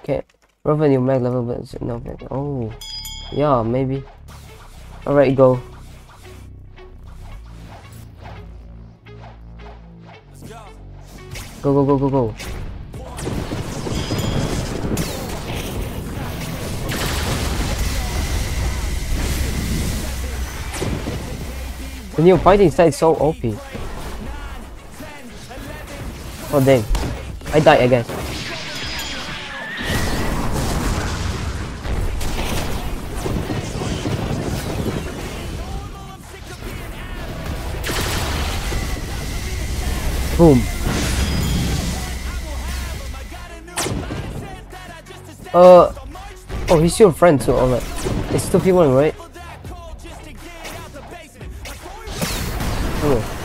Okay, revenue mag level, but no. Oh, yeah, maybe. All right, go. Go go go go go. The new fighting style is so OP. Oh damn. I died again. Boom. Uh oh he's your friend too, alright. It's 2v1, right? Oh.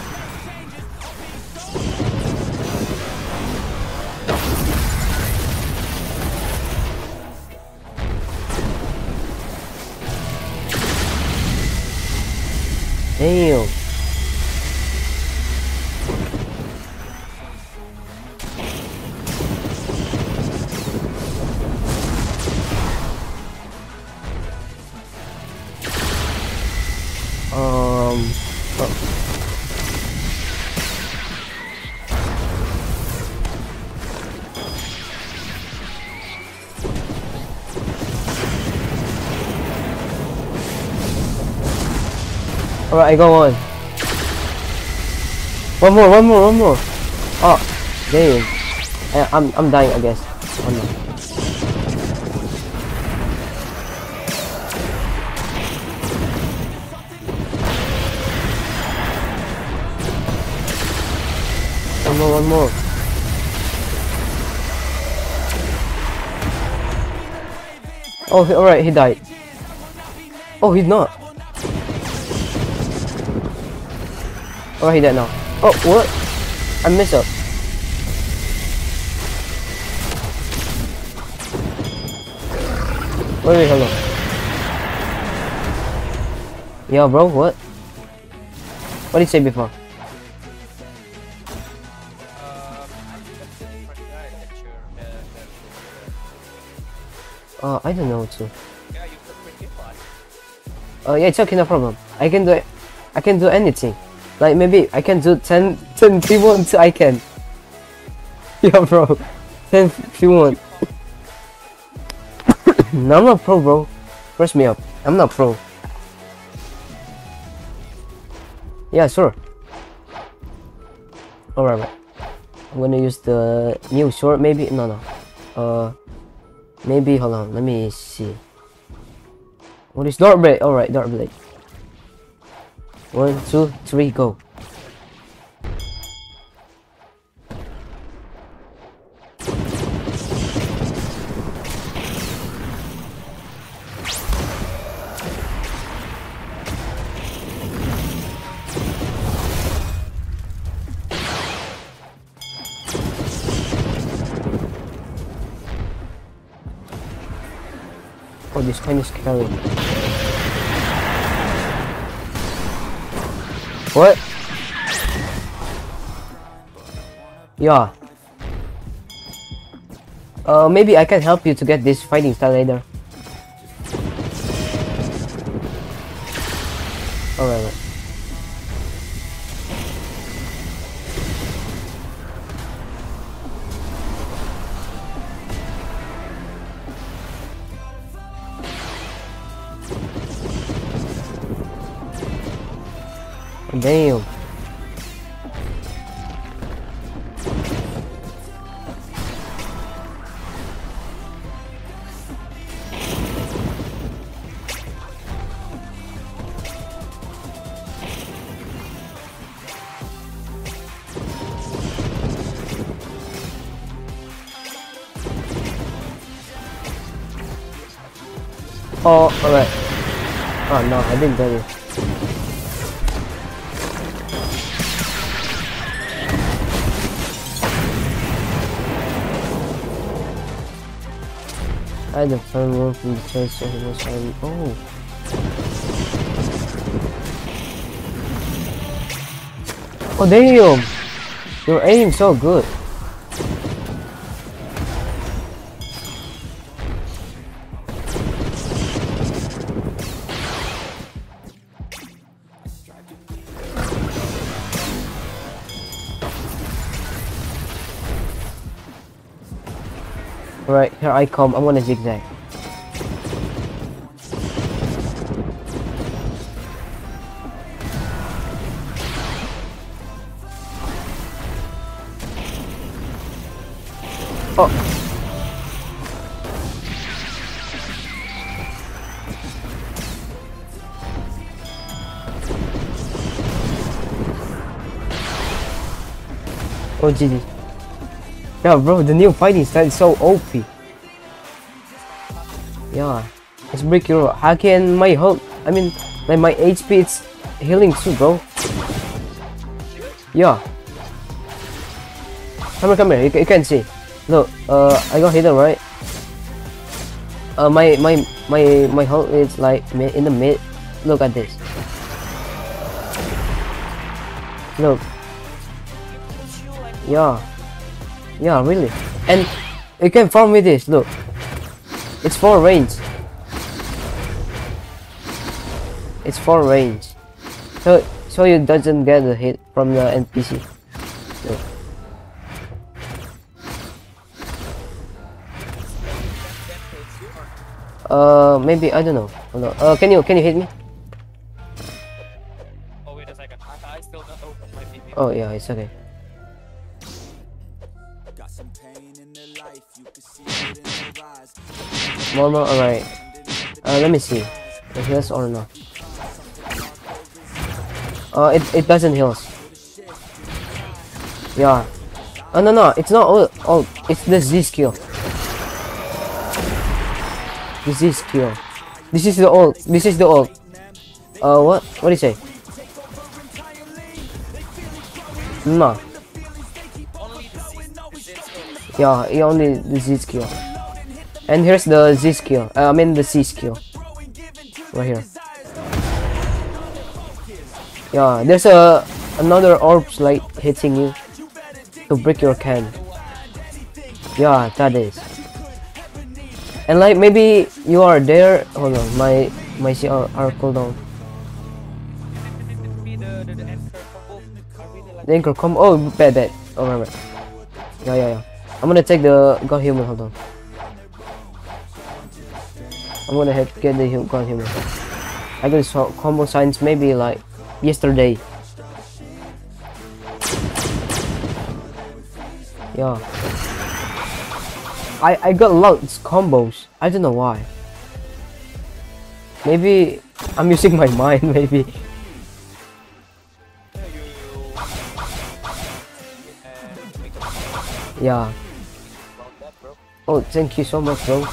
Damn. Alright, I go on. One more, one more, one more. Oh, damn. I, I'm I'm dying, I guess. Oh no. One more, one more. Oh, alright, he died. Oh, he's not. Oh, he dead now. Oh, what? I messed up. Wait, wait, hold on. Yeah, bro, what? What did you say before? Uh, I don't know too. Uh, yeah, it's okay, no problem. I can do it. I can do anything. Like maybe I can do 10, 10 if you want to, I can. yeah, bro. 10 if you no, I'm not pro, bro. Press me up. I'm not pro. Yeah, sure. Alright, right. I'm gonna use the new sword, maybe? No, no. Uh, maybe, hold on, let me see. What is Dark Blade? Alright, Dark Blade. One, two, three, go. Oh, this kind is scary. What? Yeah. Uh, maybe I can help you to get this fighting style later. Alright, Damn. Oh, alright. Oh no, I didn't tell it. I had the fun room from the he was on. Oh. Oh damn! Your aim so good. I come. I'm gonna zigzag. Oh. Oh, GG. Yeah, bro, the new fighting style is so OP. it's break your how can my health? I mean, like my HP it's healing too, bro. Yeah. Come here, come here. You, you can see. Look, uh, I got hidden right. Uh, my my my my health is like in the mid. Look at this. Look. Yeah. Yeah, really. And you can farm with this, look. It's for range. It's for range. So so you doesn't get a hit from the NPC. Look. Uh maybe I don't know. Hold on. Uh can you can you hit me? Oh yeah, it's okay. One more, alright. Uh, let me see. It heals or not. Uh, it, it doesn't heals. Yeah. Oh no no, it's not all, all it's the Z skill. The Z skill. This is the old, this is the old. Uh, what? What do you say? No. Yeah, he only the Z skill. And here's the Z skill. Uh, I mean the C skill. Right here. Yeah, there's a another orbs like hitting you to break your can. Yeah, that is. And like maybe you are there. Hold on, my my CR are cooldown. The anchor come. Oh, bad, bad. Oh, right, right. Yeah, yeah, yeah. I'm gonna take the Godhuman. Hold on. I'm gonna hit, get the Godhuman. I saw combo signs maybe like yesterday. Yeah. I I got lots combos. I don't know why. Maybe I'm using my mind. Maybe. Yeah. Oh, thank you so much, bro.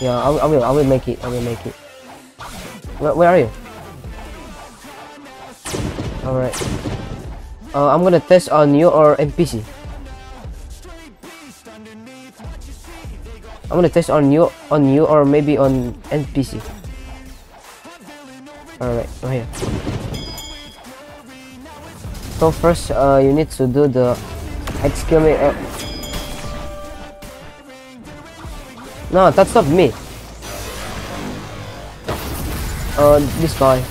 Yeah, I, I will. I will make it. I will make it. Where, where are you? All right. Uh, I'm gonna test on you or NPC. I'm gonna test on you, on you, or maybe on NPC. All right, here. So first, uh, you need to do the exclamation. No, that's not me. Uh, this guy.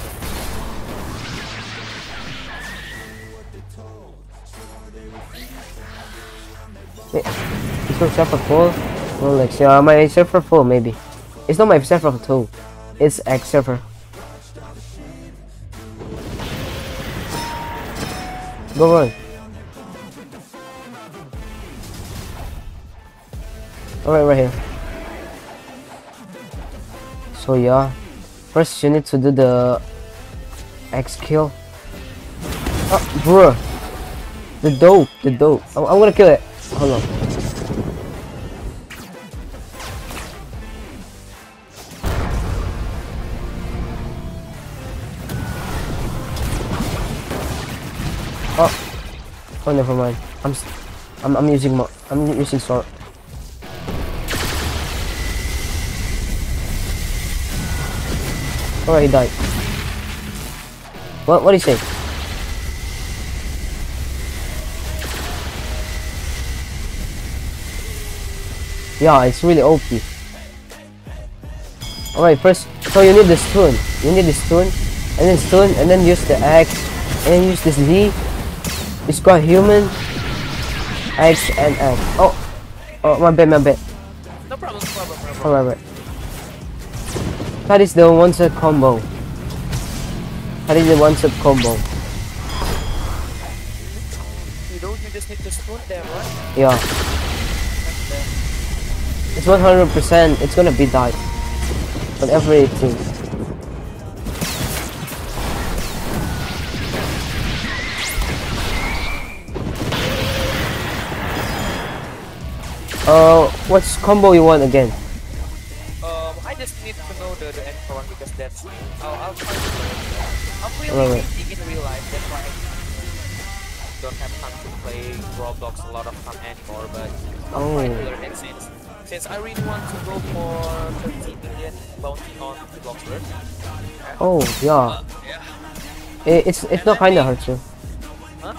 Wait, is your server full? Well, like, yeah, my server full maybe. It's not my server full. It's X server. Go on. Alright, right here. So yeah, first you need to do the X kill. Oh, bruh. The dope, the dope. I'm, I'm gonna kill it. Hold on. Oh, oh, never mind. I'm, I'm, I'm using my, I'm using sword. Oh, he died. What, what do you say? Yeah, it's really OP. Alright, first, so you need the stun. You need the stun, and then stun, and then use the X, and then use the Z. It's Godhuman, X, and X. Oh, oh, my bad, my bad. No problem, no problem, no problem. Alright, right. That is the one set combo. That is the one set combo. You don't, you just need to stun them, right? Yeah. It's 100%. It's gonna be died. On everything. Uh, what's combo you want again? That's I'll, I'll try to learn. I'm really busy in real life, that's why I don't have time to play Roblox a lot of time anymore, but I'll Oh. learn it since since I really want to go for 13 million bounty on Bloxburg. Oh, yeah. yeah. I- It's it's not kinda hard to. Huh?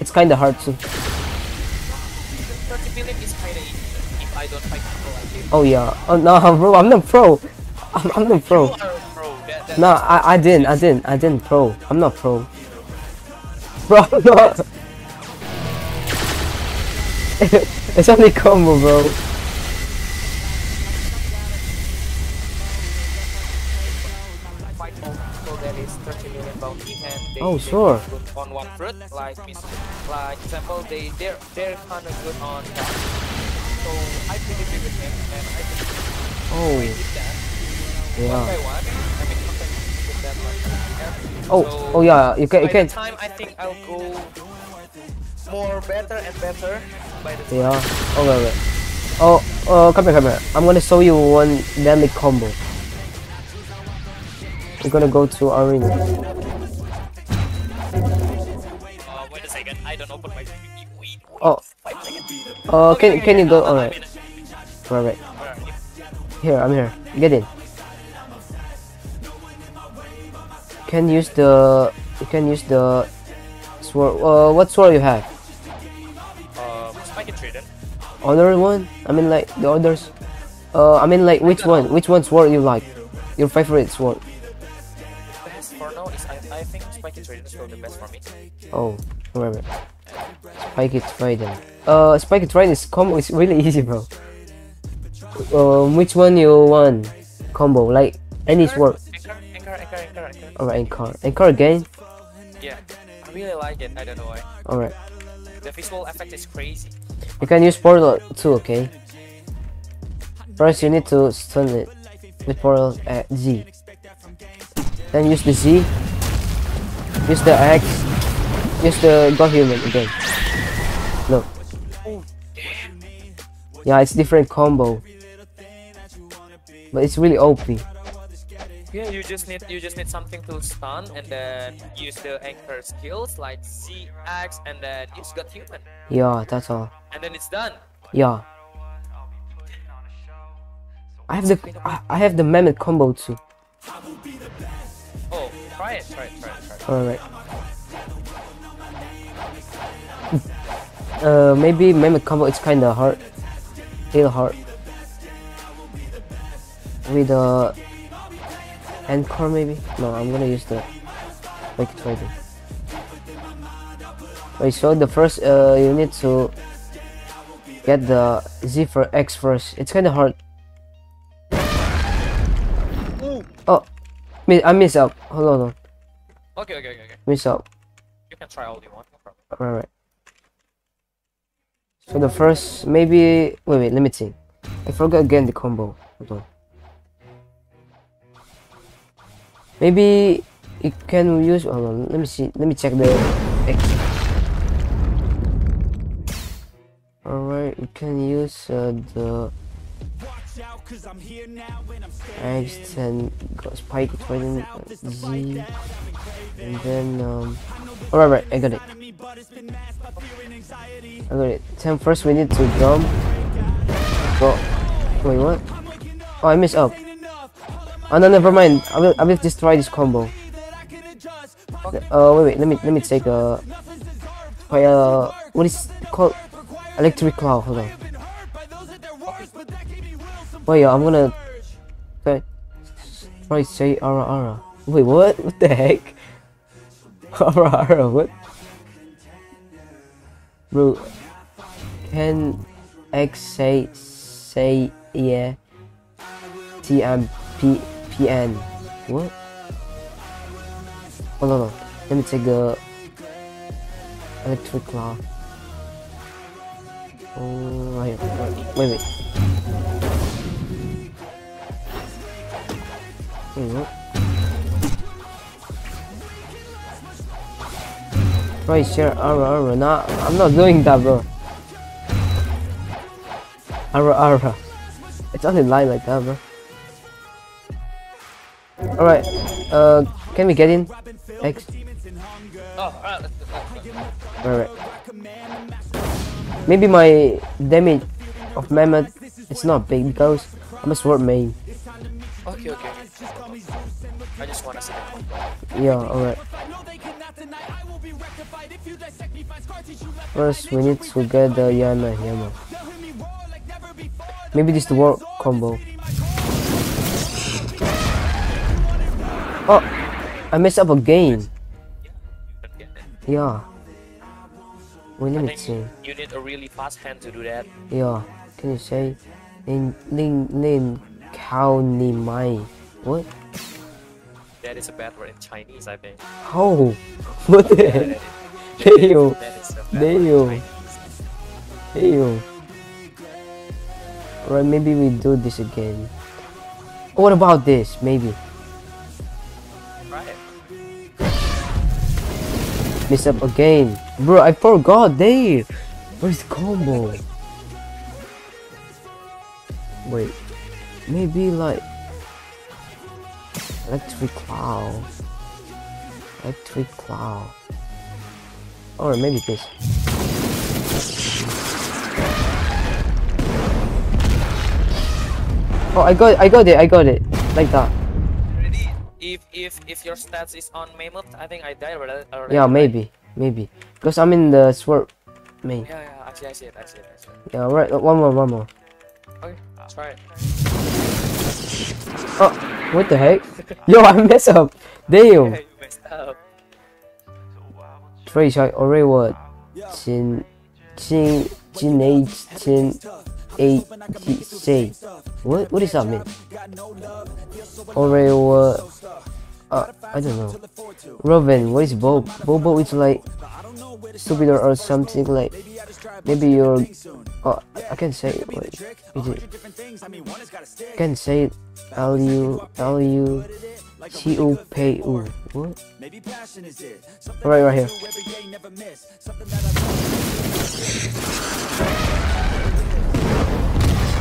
It's kinda hard to. 30 million is kinda easy if I don't fight people like you. Oh yeah. Oh no, bro, I'm not pro. I'm, I'm not pro. No, I, I didn't, I didn't, I didn't pro. I'm not pro. Bro, no. it's only combo, bro. Oh, sure. on one fruit, like like example, they they're they're kind of good on that. So I PvP with him, and I think Oh, we did that one yeah. by one. I mean, that like yeah. Oh, So oh yeah. You can, you can. time I think I'll go more better and better by the time. Yeah. Oh wait, wait. Oh, uh, come here, come here. I'm gonna show you one deadly combo. We're gonna go to arena. Uh, wait a second, I don't open my PvP. Wait, wait, Oh, uh, can can you go? Alright, in it. right, right. Where are you? Here, I'm here. Get in. Can use the. You can use the sword. Uh, what sword you have? Um, Spike Trident. Other one? I mean, like the others. Uh, I mean, like which one? Which one sword you like? Your favorite sword? Best for now is I, I think Spike Trident is still the best for me. Oh, right. Spikey Trident. Uh, Spikey Trident is combo is really easy, bro. Um, which one you want? Combo like any sword. Anchor, anchor, anchor, anchor, anchor. Alright, anchor. Anchor again. Yeah, I really like it. I don't know why. Alright. The visual effect is crazy. You can use portal too, okay? First, you need to stun it with portal at Z. Then use the Z. Use the X. Use the Godhuman again. Look. Yeah, it's different combo. But it's really OP. Yeah, you just need you just need something to stun and then use the anchor skills like CX and then use Godhuman Yeah, that's all. and then it's done. Yeah. I have the I- I have the mammoth combo too. Oh, try it, try it, try it, try it. Alright. Uh, maybe mammoth combo it's kinda hard. Little hard. With the anchor maybe? No, I'm gonna use the make it ready. Wait, so the first uh you need to get the Z for X first. It's kinda hard. Oh, mi- I miss out. Hold on, hold on. Okay, okay, okay, okay. miss out. You can try all you want. No problem. Right, right. So the first, maybe wait, wait. Let me think. I forgot again the combo. Hold on. Maybe you can use. Hold on. Let me see. Let me check the. X. All right, we can use uh, the X and go spike trident Z, and then um. All right. I got it. I got it. Then first we need to jump. Go. Wait, what? Oh, I missed up. Oh no, never mind. I will. I will just try this combo. Uh, wait, wait. Let me. Let me take a. Try uh, what is called? Electric claw. Hold on. Wait, yeah, I'm gonna. Okay. Try say ara ara. Wait, what? What the heck? ara ara. What? Bro, can X say say yeah T M P P N what? Hold on. Let me take the electric claw. Oh, right. Wait, wait. Wait, what? Right, share ara ara. Nah, I'm not doing that, bro. Ara ara. It doesn't lie like that, bro. Alright, uh, can we get in? X. Oh, alright. Maybe my damage of mammoth it's not big because I'm a sword main. Okay, okay. I just wanna see it. Yeah, alright. First, we need to get the Yama Yama. Maybe this the war combo. Oh, I messed up again. Don't get it. Yeah. Wait, let I me think see. you need a really fast hand to do that. Yeah, can you say Nin Nin Nin Kao Ni Mai? What? That is a bad word in Chinese, I think. Oh, what the Yeah, heck? that is- Damn, that is a bad word in Damn. Damn. Alright, maybe we do this again. What about this? Maybe. Miss up again. Bro, I forgot. Dave. Where's combo? Wait. Maybe like electric claw. Electric claw. Or maybe this. Oh, I got, I got it, I got it, like that if if if your stats is on mammoth, I think I died already. Yeah, maybe, maybe, because I'm in the sword main. Yeah, yeah, I see, I see it, I see it, I see it. Yeah, right. Uh, one more, one more. Okay, try it. Oh, what the heck? Yo, I messed up. Damn. Yeah, you messed up. Already what? Chin, chin, chin, chin. 金 A T C. What what does that mean? What? Uh, I don't know. Robin, what is Bob? Bobo is like stupid or something like maybe you're oh I can say it it I can say it L U L U C U P U what right right here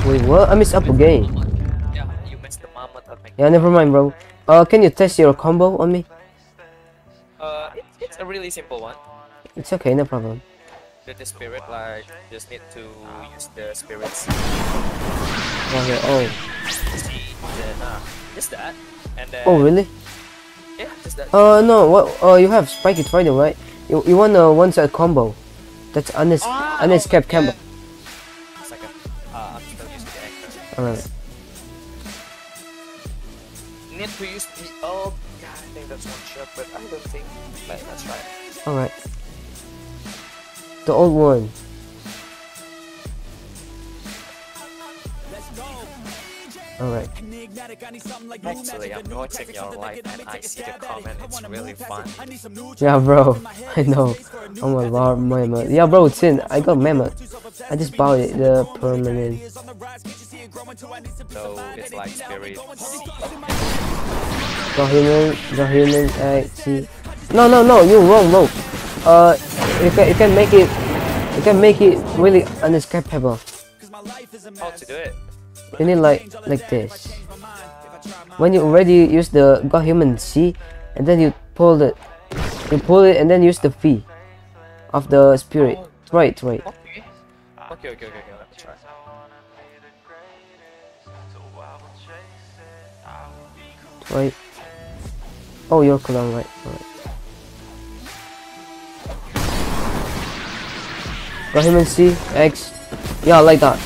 wait what I messed up again Yeah, you messed the mammoth. Yeah never mind bro uh can you test your combo on me Uh, it, it's a really simple one. it's okay no problem The, the spirit, like, just need to use the spirits. oh See, then, uh, just that, and then. oh really Yeah, just that. Uh no, what? Uh, you have Spike Trident, right? You you want a one set combo? That's unes Ah, unescaped oh, combo. Alright. Need to use the oh yeah, I think that's one shot, but I don't think. Like, let's try. it. Alright. The old one. Alright. Actually, I'm watching your live and I see the comment. It's really fun. Yeah, bro. I know. Oh my lord, mammoth. Yeah, bro, it's in. I got mammoth. I just bought it. The permanent. So it's like spirit. The human. The human. Uh, see. No, no, no. You wrong, bro. Uh, you can you can make it. You can make it really unescapable. How to do it? You need like like this. When you already use the Godhuman C, and then you pull it, you pull it, and then use the V of the spirit. Right, right. Okay. Okay, okay, okay, okay. Let me try. Right. Oh, you're clone, right? Right. Godhuman C X. Yeah, like that.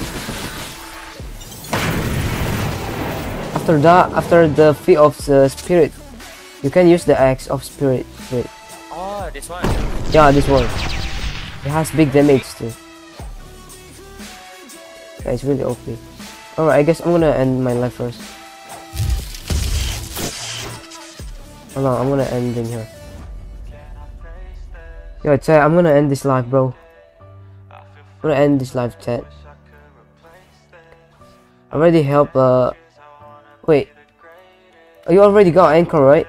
After that, after the V of the spirit, you can use the axe of spirit. Wait. Oh, this one. Yeah, this one. It has big damage too. Yeah, it's really OP. Alright, I guess I'm gonna end my life first. Hold on, I'm gonna end in here. Yo, chat, I'm gonna end this live, bro. I'm gonna end this live, chat. I already helped, uh... Wait. Oh, you already got Anchor, right?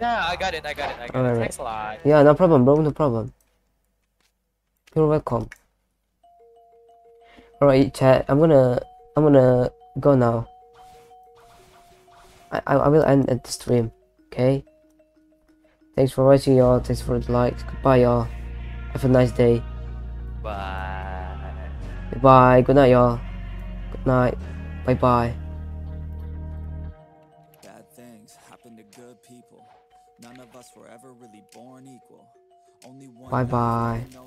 Yeah, I got it. I got it. I got it. right. Thanks a lot. Yeah, no problem, bro. No problem. You're welcome. Alright, chat. I'm gonna, I'm gonna go now. I, I, I will end at the stream. Okay. Thanks for watching, y'all. Thanks for the likes. Goodbye, y'all. Have a nice day. Bye. Goodbye. Good night, y'all. Good night. Bye bye, good people.